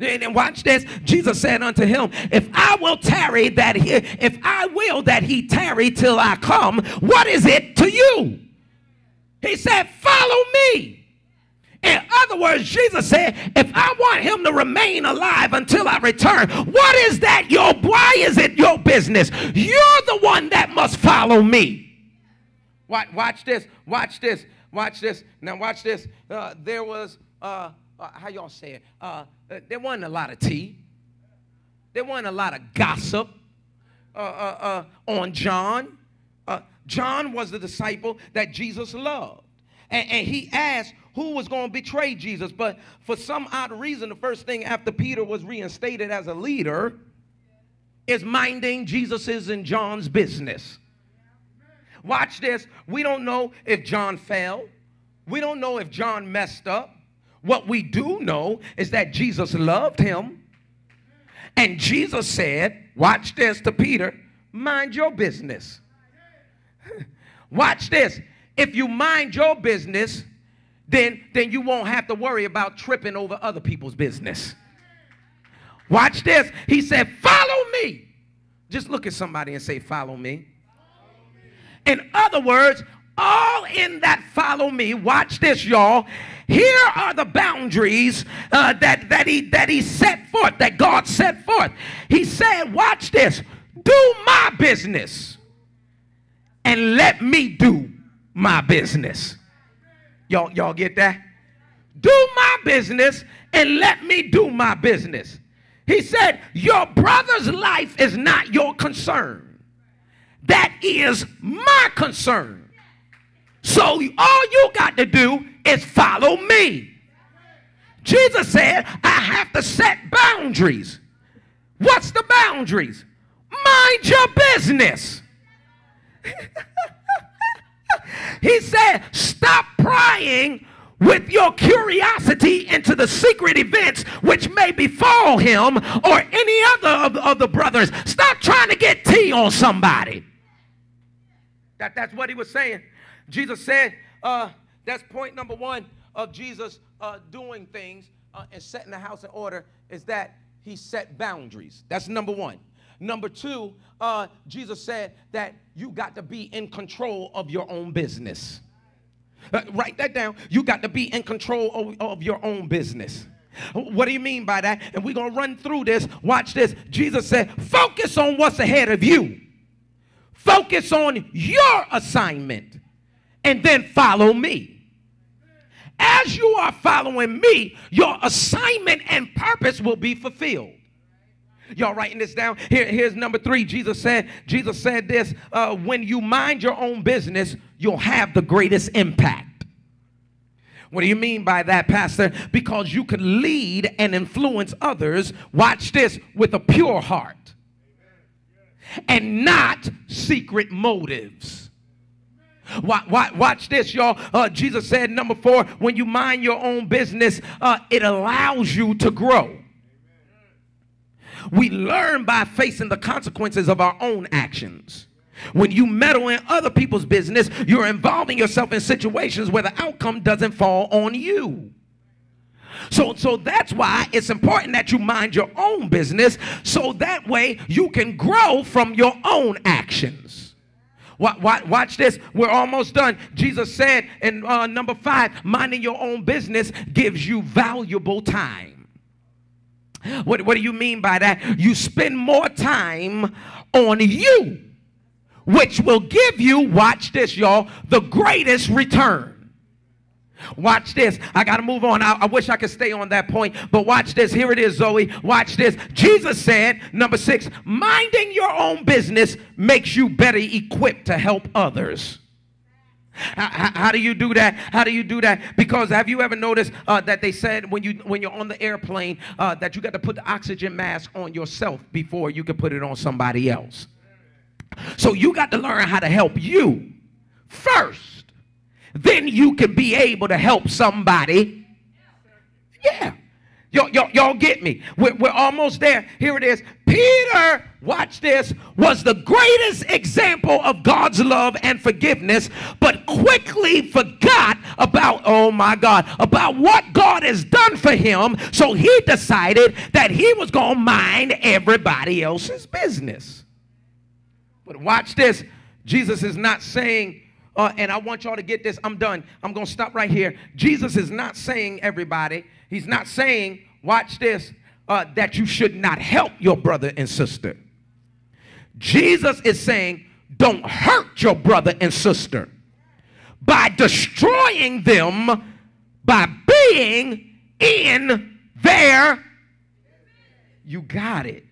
And watch this. Jesus said unto him, If I will tarry that he, if I will that he tarry till I come, what is it to you? He said, Follow me. In other words, Jesus said, if I want him to remain alive until I return, what is that your why is it your business? You're the one that must follow me. Watch, watch this, watch this, watch this. Now watch this. Uh, there was uh, uh, how y'all say it? Uh, uh, there wasn't a lot of tea. There wasn't a lot of gossip uh, uh, on John. John was the disciple that Jesus loved. And, and he asked who was going to betray Jesus. But for some odd reason, the first thing after Peter was reinstated as a leader is minding Jesus's and John's business. Watch this. We don't know if John fell. We don't know if John messed up. What we do know is that Jesus loved him. And Jesus said, watch this to Peter, mind your business. Watch this. If you mind your business, then, then you won't have to worry about tripping over other people's business. Watch this. He said, Follow me. Just look at somebody and say, Follow me. In other words, all in that follow me. Watch this, y'all. Here are the boundaries uh, that, that, he, that he set forth, that God set forth. He said, Watch this. Do my business and let me do my business. Y'all, y'all get that? Do my business and let me do my business. He said, Your brother's life is not your concern. That is my concern. So all you got to do is follow me. Jesus said, I have to set boundaries. What's the boundaries? Mind your business. he said, Stop prying with your curiosity into the secret events which may befall him or any other of the, of the brothers. Stop trying to get tea on somebody. That, that's what he was saying. Jesus said, uh, that's point number one of Jesus uh, doing things uh, and setting the house in order is that he set boundaries. That's number one. Number two, uh, Jesus said that you got to be in control of your own business. Uh, write that down. You got to be in control of, of your own business. What do you mean by that? And we're going to run through this. Watch this. Jesus said, focus on what's ahead of you, focus on your assignment, and then follow me. As you are following me, your assignment and purpose will be fulfilled. Y'all writing this down? Here, here's number three. Jesus said, Jesus said this: uh, when you mind your own business, you'll have the greatest impact. What do you mean by that, Pastor? Because you can lead and influence others. Watch this with a pure heart and not secret motives. Watch, watch this, y'all. Uh, Jesus said, number four, when you mind your own business, uh, it allows you to grow. We learn by facing the consequences of our own actions. When you meddle in other people's business, you're involving yourself in situations where the outcome doesn't fall on you. So, so that's why it's important that you mind your own business so that way you can grow from your own actions. Watch, this. We're almost done. Jesus said in uh, number five, minding your own business gives you valuable time. What, what do you mean by that? You spend more time on you, which will give you, watch this, y'all, the greatest return. Watch this. I got to move on. I, I, wish I could stay on that point, but watch this. Here it is, Zoe. Watch this. Jesus said, number six, minding your own business makes you better equipped to help others. How, how, do you do that? How do you do that? Because have you ever noticed uh, that they said when you when you're on the airplane uh, that you got to put the oxygen mask on yourself before you can put it on somebody else. So you got to learn how to help you first. Then you can be able to help somebody. Yeah. Y'all, y'all, y'all get me. We're, we're almost there. Here it is. Peter, watch this, was the greatest example of God's love and forgiveness, but quickly forgot about, oh my God, about what God has done for him. So he decided that he was going to mind everybody else's business. But watch this. Jesus is not saying uh, and I want y'all to get this. I'm done. I'm going to stop right here. Jesus is not saying, everybody, he's not saying, watch this, uh, that you should not help your brother and sister. Jesus is saying, don't hurt your brother and sister by destroying them by being in their you got it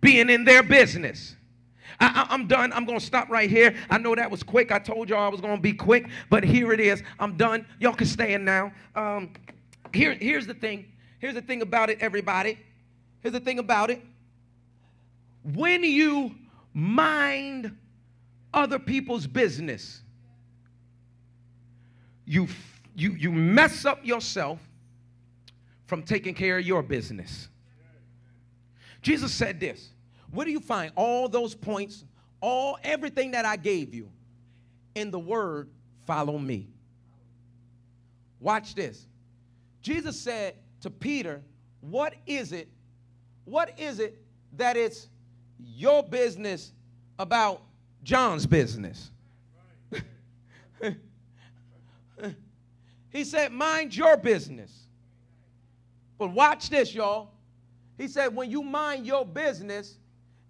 being in their business I, am done. I'm going to stop right here. I know that was quick. I told y'all I was going to be quick, but here it is. I'm done. Y'all can stay in now. Um, here, here's the thing. Here's the thing about it, everybody. Here's the thing about it. When you mind other people's business, you, you, you mess up yourself from taking care of your business. Jesus said this Where do you find all those points, all everything that I gave you in the word, follow me? Watch this. Jesus said to Peter, What is it? What is it that it's your business about John's business? he said, Mind your business. But watch this, y'all. He said, When you mind your business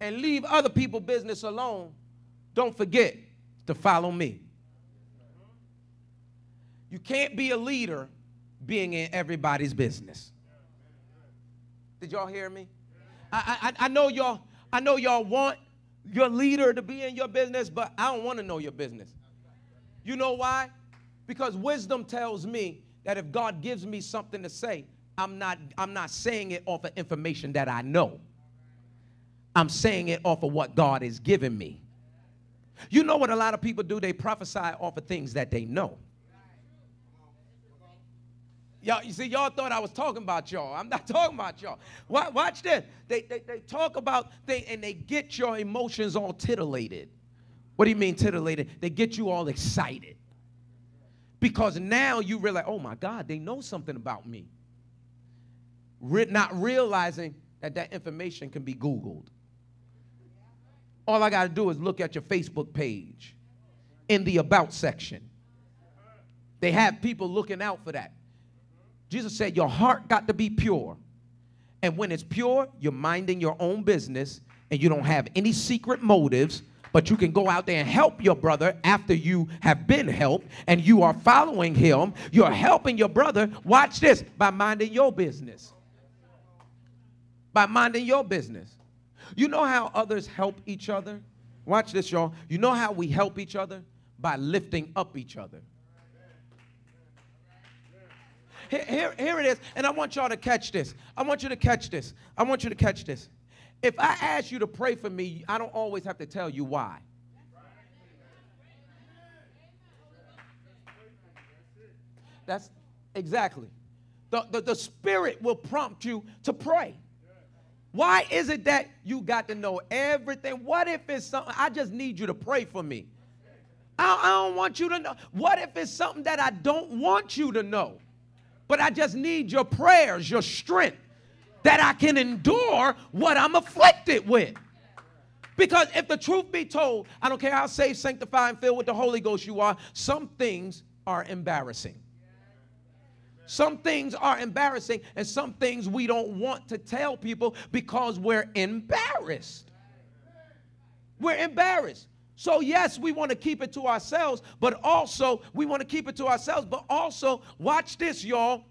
and leave other people's business alone, don't forget to follow me. You can't be a leader being in everybody's business. Did y'all hear me? I, I, I know y'all, I know y'all want your leader to be in your business, but I don't want to know your business. You know why? Because wisdom tells me that if God gives me something to say, I'm not, I'm not saying it off of information that I know. I'm saying it off of what God has given me. You know what a lot of people do? They prophesy off of things that they know. Y'all, you see, y'all thought I was talking about y'all. I'm not talking about y'all. Watch, this. They, they, they talk about things and they get your emotions all titillated. What do you mean titillated? They get you all excited. Because now you realize, oh my God, they know something about me. Re- not realizing that that information can be Googled. All I got to do is look at your Facebook page in the About section. They have people looking out for that. Jesus said, Your heart got to be pure. And when it's pure, you're minding your own business and you don't have any secret motives, but you can go out there and help your brother after you have been helped and you are following him. You're helping your brother, watch this, by minding your business. By minding your business. You know how others help each other? Watch this, y'all. You know how we help each other? By lifting up each other. Here, here, here it is. And I want y'all to catch this. I want you to catch this. I want you to catch this. If I ask you to pray for me, I don't always have to tell you why. That's exactly. The, the, the Spirit will prompt you to pray. Why is it that you got to know everything? What if it's something, I just need you to pray for me? I, I don't want you to know. What if it's something that I don't want you to know? But I just need your prayers, your strength, that I can endure what I'm afflicted with. Because if the truth be told, I don't care how saved, sanctified, and filled with the Holy Ghost you are, some things are embarrassing. Some things are embarrassing, and some things we don't want to tell people because we're embarrassed. We're embarrassed. So, yes, we want to keep it to ourselves, but also we want to keep it to ourselves, but also, watch this, y'all.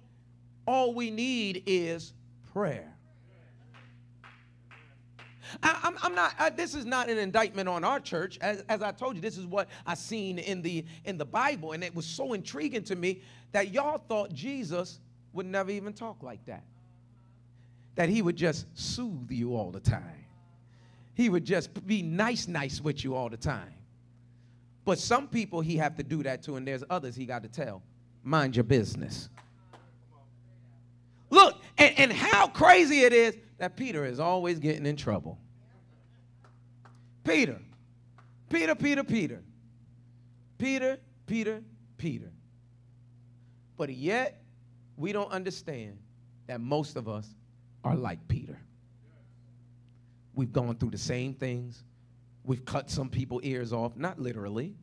All we need is prayer. I, am not. I, this is not an indictment on our church. As, as I told you, this is what I seen in the in the Bible, and it was so intriguing to me that y'all thought Jesus would never even talk like that. That he would just soothe you all the time. He would just be nice, nice with you all the time. But some people he have to do that to, and there's others he got to tell. Mind your business. Look, and, and how crazy it is that Peter is always getting in trouble. Peter, Peter, Peter, Peter, Peter, Peter, Peter. But yet, we don't understand that most of us are like Peter. We've gone through the same things. We've cut some people ears off, not literally,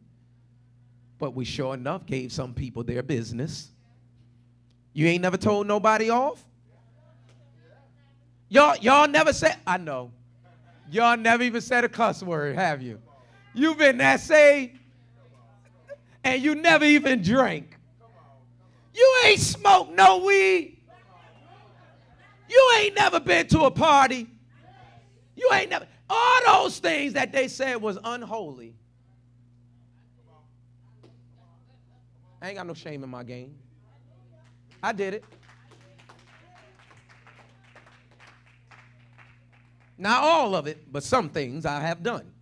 But we sure enough gave some people their business. You ain't never told nobody off? Y'all, y'all never said, I know. Y'all never even said a cuss word, have you? You've been that saved and you never even drank. You ain't smoked no weed. You ain't never been to a party. You ain't never, all those things that they said was unholy. I ain't got no shame in my game. I did it. Not all of it, but some things I have done.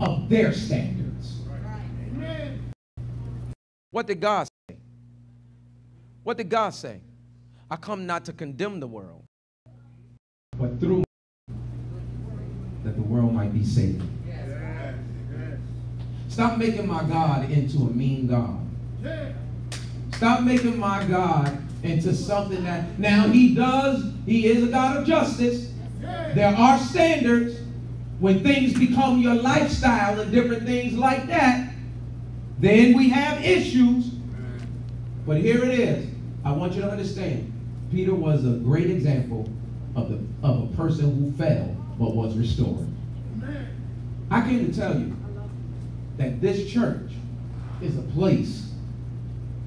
Of their standards. What did God say? What did God say? I come not to condemn the world. But through that the world might be saved. Stop making my God into a mean God. Stop making my God into something that now he does, he is a God of justice. There are standards. When things become your lifestyle and different things like that, then we have issues. But here it is. I want you to understand. Peter was a great example of, the, of a person who fell but was restored. I came to tell you that this church is a place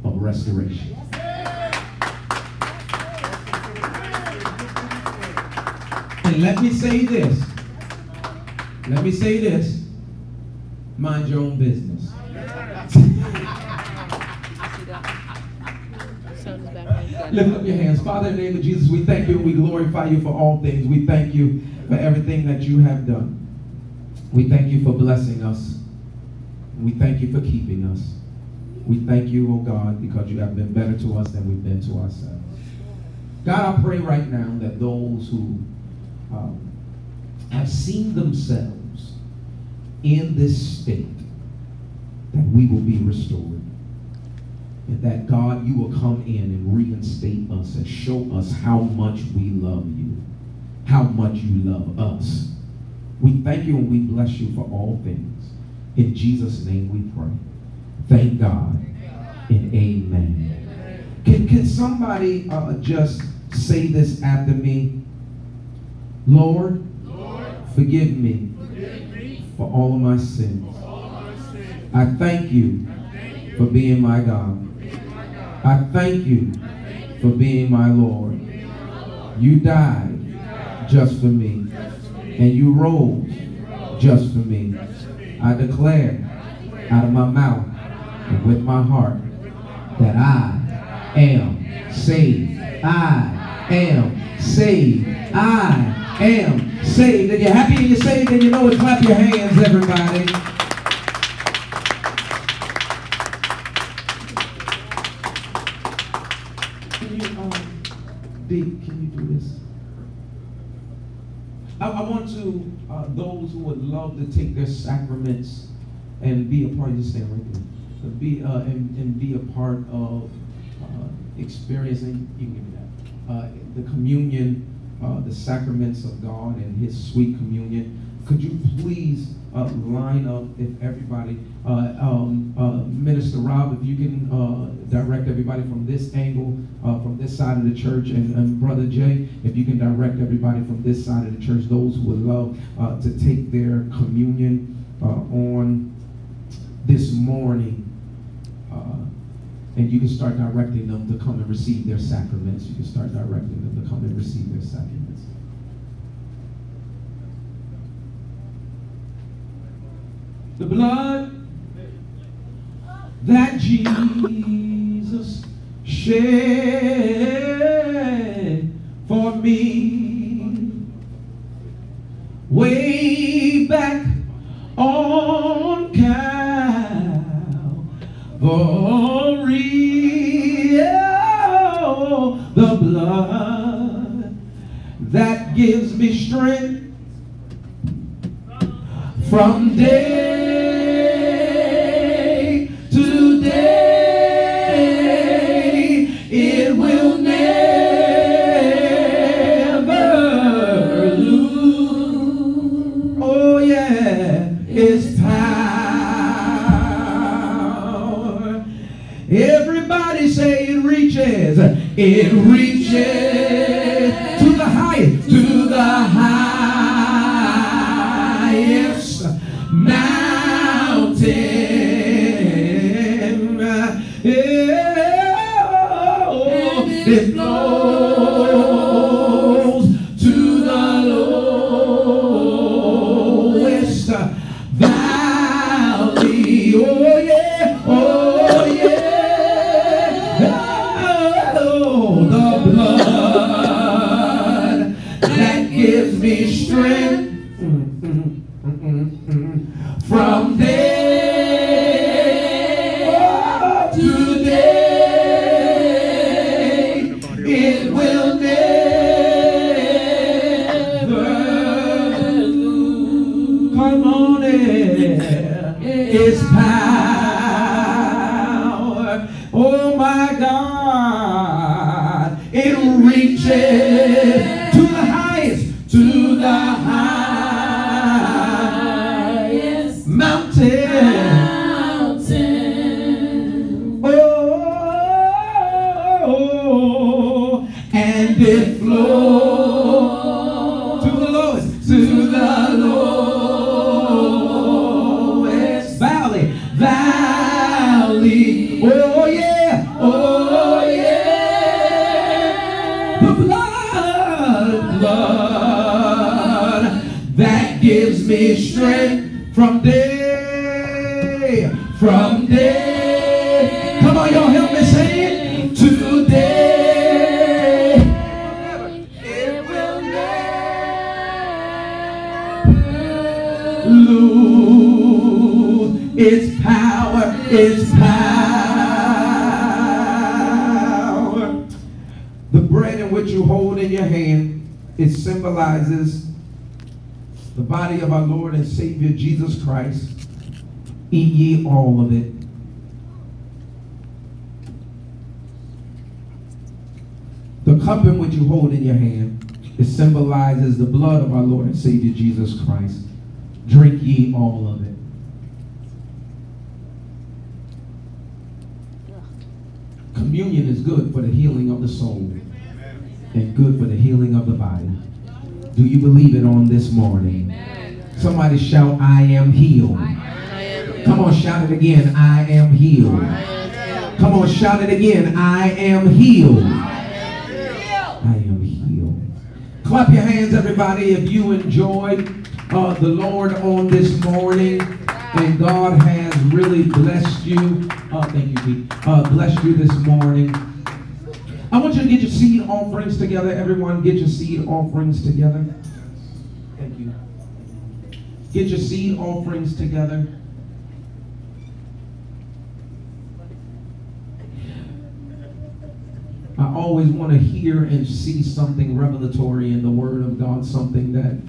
of restoration. And let me say this. Let me say this. Mind your own business. Lift up your hands. Father, in the name of Jesus, we thank you and we glorify you for all things. We thank you for everything that you have done. We thank you for blessing us. We thank you for keeping us. We thank you, oh God, because you have been better to us than we've been to ourselves. God, I pray right now that those who um, have seen themselves in this state, that we will be restored. And that God, you will come in and reinstate us and show us how much we love you, how much you love us. We thank you and we bless you for all things. In Jesus' name we pray. Thank God and amen. Can, can somebody uh, just say this after me? Lord, forgive me for all of my sins. I thank you for being my God. I thank you for being my Lord. You died just for me, and you rose just for me. I declare out of my mouth and with my heart that I am saved. I am saved. I am saved. If you're happy and you're saved, then you know it. Clap your hands, everybody. Can you, um, Dee, can you do this? I, I want to, uh, those who would love to take their sacraments and be a part, you stand right there, be, uh, and, and be a part of uh, experiencing, you can give me that, uh, the communion, uh, the sacraments of God and His sweet communion. Could you please uh, line up if everybody, uh, um, uh, Minister Rob, if you can uh, direct everybody from this angle, uh, from this side of the church, and, and Brother Jay, if you can direct everybody from this side of the church, those who would love to take their communion on this morning. And you can start directing them to come and receive their sacraments. You can start directing them to come receive their sacraments. The blood that Jesus shed for me way back on Calvary. Oh, the blood gives me strength blood, that gives me strength from day, from day. Come on, y'all, help me say it. Today, it will never lose its power, its power. Symbolizes the body of our Lord and Savior Jesus Christ. Eat ye all of it. The cup in which you hold in your hand, it symbolizes the blood of our Lord and Savior Jesus Christ. Drink ye all of it. Communion is good for the healing of the soul and good for the healing of the body. Do you believe it on this morning? Somebody shout, I am healed. Come on, shout it again. I am healed. Come on, shout it again. I am healed. I am healed. Clap your hands, everybody, if you enjoyed uh, the Lord on this morning and God has really blessed you. Uh, thank you, Pete. Uh, blessed you this morning. I want you to get your seed offerings together. Everyone, get your seed offerings together. Thank you. Get your seed offerings together. I always want to hear and see something revelatory in the Word of God, something that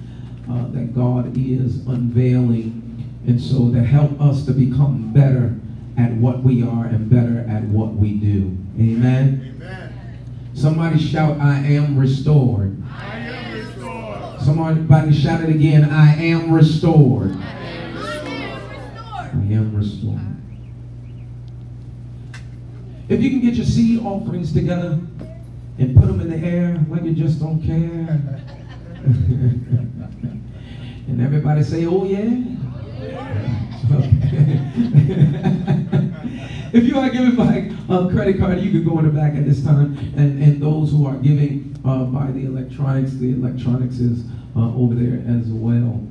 uh, that God is unveiling, and so to help us to become better at what we are and better at what we do. Amen. Amen. Somebody shout, "I am restored." I am restored. Somebody shout it again. I am restored. I am restored. I am restored. If you can get your seed offerings together and put them in the air like you just don't care. and everybody say, oh yeah. Oh, if you are giving by credit card, you can go in the back at this time. And, and those who are giving uh, by the electronics, the electronics is uh, over there as well.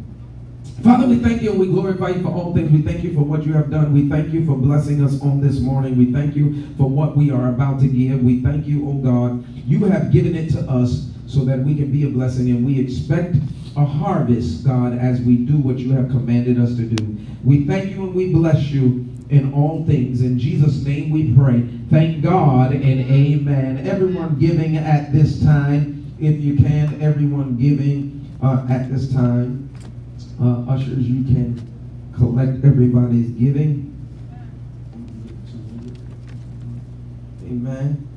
Father, we thank you and we glorify you for all things. We thank you for what you have done. We thank you for blessing us on this morning. We thank you for what we are about to give. We thank you, oh God. You have given it to us so that we can be a blessing and we expect a harvest, God, as we do what you have commanded us to do. We thank you and we bless you in all things. In Jesus' name we pray. Thank God and amen. Everyone giving at this time, if you can, everyone giving uh, at this time uh, ushers, you can collect everybody's giving. Amen.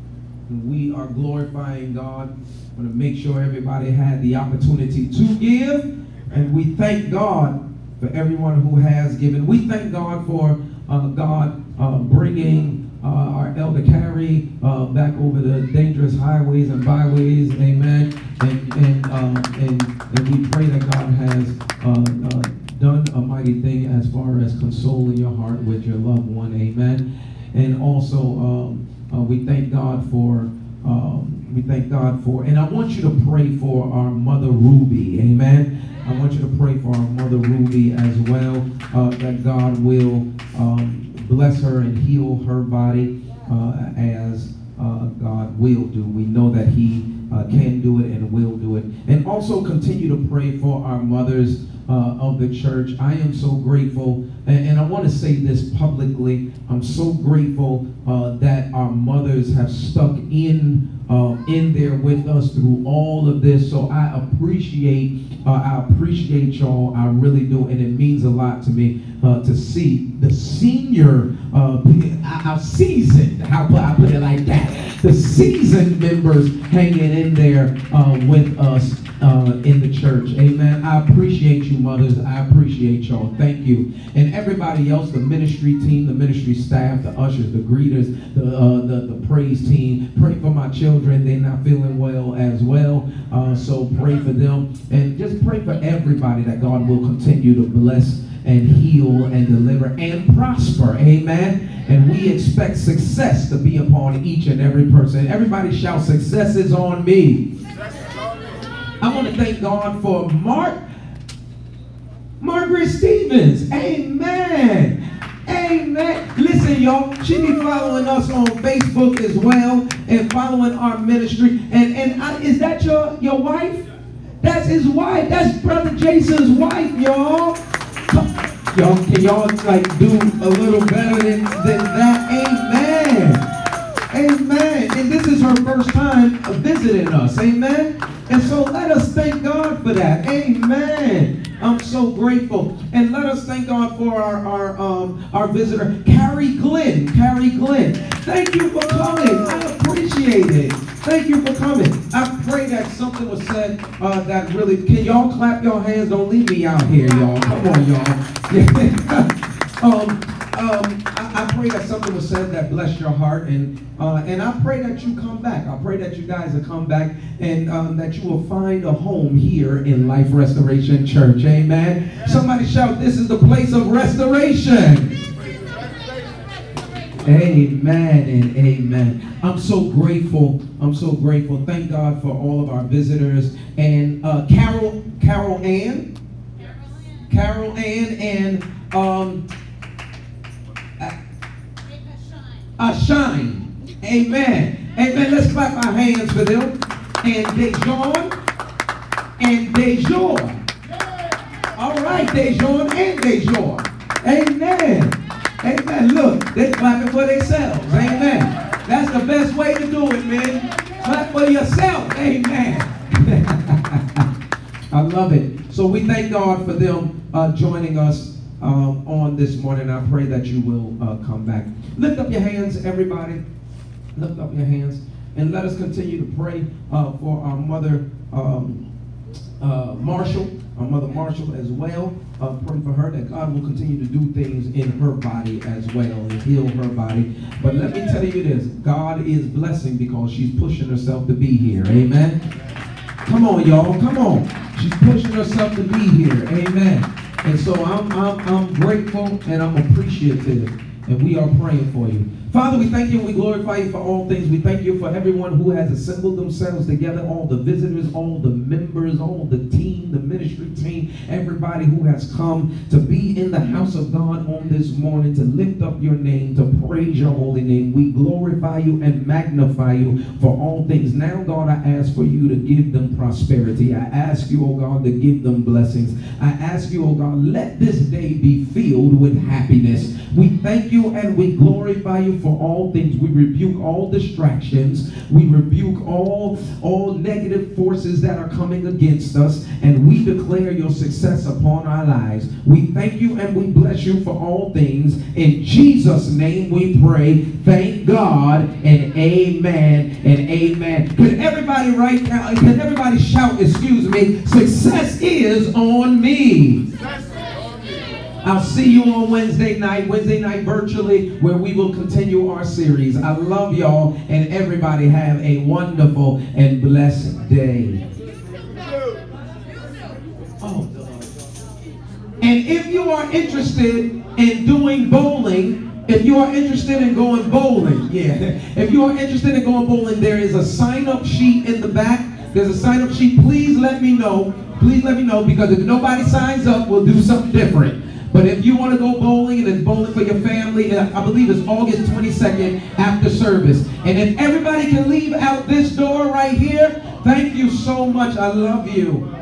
And we are glorifying God. I want to make sure everybody had the opportunity to give. And we thank God for everyone who has given. We thank God for God uh, bringing uh, our elder Carrie uh, back over the dangerous highways and byways. Amen. And and um, and, and we pray that God has uh, uh, done a mighty thing as far as consoling your heart with your loved one. Amen. And also um, uh, we thank God for. Um, we thank God for, and I want you to pray for our mother Ruby, amen. I want you to pray for our mother Ruby as well, uh, that God will um, bless her and heal her body uh, as uh, God will do. We know that He uh, can do it and will do it. And also continue to pray for our mothers uh, of the church. I am so grateful, and, and I want to say this publicly. I'm so grateful uh, that our mothers have stuck in uh, in there with us through all of this. So I appreciate uh, I appreciate y'all. I really do, and it means a lot to me uh, to see the senior, uh, our seasoned. How I put it like that? The seasoned members hanging in there uh, with us uh, in the church. Amen. I appreciate you, mothers. I appreciate y'all. Thank you. And everybody else, the ministry team, the ministry staff, the ushers, the greeters, the, uh, the, the praise team. Pray for my children. They're not feeling well as well. Uh, so pray for them. And just pray for everybody that God will continue to bless and heal and deliver and prosper. Amen. And we expect success to be upon each and every person. Everybody shout, success is on me. I want to thank God for Mark, Margaret Stevens. Amen. Amen. Listen, y'all, she be following us on Facebook as well and following our ministry. And and I, is that your your wife? That's his wife. That's Brother Jason's wife, y'all. Y'all, can y'all like do a little better than, than that? Amen. Amen. and this is her first time visiting us. Amen. And so let us thank God for that. Amen. I'm so grateful. And let us thank God for our our um, our visitor, Carrie Glenn. Carrie Glenn. Thank you for coming. I appreciate it. Thank you for coming. I pray that something was said uh, that really. Can y'all clap your hands? Don't leave me out here, y'all. Come on, y'all. um, um, I, I, pray that something was said that blessed your heart, and uh, and I pray that you come back. I pray that you guys will come back, and um, that you will find a home here in Life Restoration Church. Amen. Somebody shout, "This is the place of restoration." Amen and amen. I'm so grateful. I'm so grateful. Thank God for all of our visitors and uh, Carol, Carol Ann, Carol Ann, and um, shine. Amen. Amen. Let's clap our hands for them. And Dejon and Dejour. All right, Dejon and Dejour. Amen. Amen. Look, they're clapping for themselves. Amen. That's the best way to do it, man. Clap for yourself. Amen. I love it. So we thank God for them uh, joining us um, on this morning. I pray that you will uh, come back. Lift up your hands, everybody. Lift up your hands. And let us continue to pray uh, for our mother, um, uh, Marshall our Mother Marshall as well. Uh, pray for her that God will continue to do things in her body as well and heal her body. But let me tell you this God is blessing because she's pushing herself to be here. Amen. Come on, y'all. Come on. She's pushing herself to be here. Amen. And so I'm, I'm, I'm grateful and I'm appreciative. And we are praying for you. Father, we thank you and we glorify you for all things. We thank you for everyone who has assembled themselves together, all the visitors, all the members, all the team, the ministry team, everybody who has come to be in the house of God on this morning to lift up your name, to praise your holy name. We glorify you and magnify you for all things. Now, God, I ask for you to give them prosperity. I ask you, oh God, to give them blessings. I ask you, oh God, let this day be filled with happiness. We thank you and we glorify you for all things. We rebuke all distractions. We rebuke all, all negative forces that are coming against us. And we declare your success upon our lives. We thank you and we bless you for all things. In Jesus' name we pray. Thank God and amen and amen. Can everybody right now, can everybody shout, excuse me, success is on me. I'll see you on Wednesday night, Wednesday night virtually, where we will continue our series. I love y'all, and everybody have a wonderful and blessed day. And if you are interested in doing bowling, if you are interested in going bowling, yeah. If you are interested in going bowling, there is a sign-up sheet in the back. There's a sign-up sheet. Please let me know. Please let me know because if nobody signs up, we'll do something different. But if you want to go bowling and it's bowling for your family, uh, I believe it's August 22nd after service. And if everybody can leave out this door right here, thank you so much. I love you.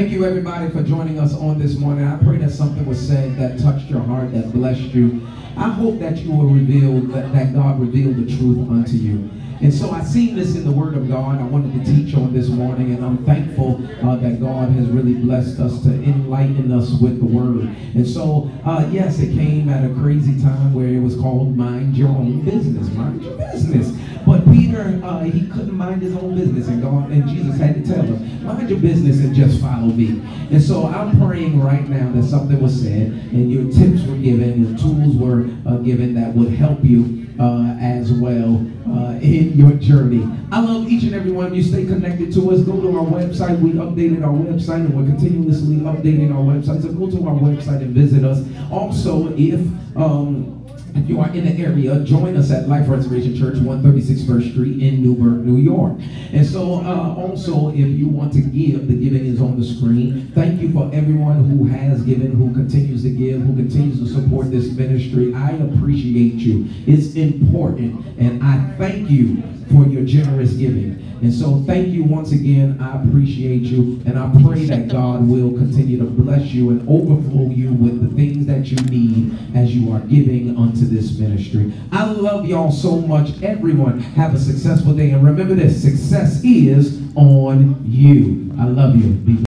Thank you, everybody, for joining us on this morning. I pray that something was said that touched your heart, that blessed you. I hope that you will reveal, that, that God revealed the truth unto you. And so I seen this in the Word of God. I wanted to teach on this morning, and I'm thankful uh, that God has really blessed us to enlighten us with the Word. And so, uh, yes, it came at a crazy time where it was called Mind Your Own Business. Mind your business. But Peter, uh, he couldn't mind his own business, and God and Jesus had to tell him, mind your business and just follow me. And so I'm praying right now that something was said, and your tips were given, your tools were uh, given that would help you uh, as well uh, in your journey. I love each and every one of you. Stay connected to us. Go to our website. We updated our website and we're continuously updating our website. So go to our website and visit us. Also, if um, If you are in the area, join us at Life Restoration Church, 136 First Street in Newburgh, New York. And so, uh, also, if you want to give, the giving is on the screen. Thank you for everyone who has given, who continues to give, who continues to support this ministry. I appreciate you. It's important, and I thank you for your generous giving. And so thank you once again. I appreciate you. And I pray that God will continue to bless you and overflow you with the things that you need as you are giving unto this ministry. I love y'all so much. Everyone have a successful day. And remember this, success is on you. I love you. Be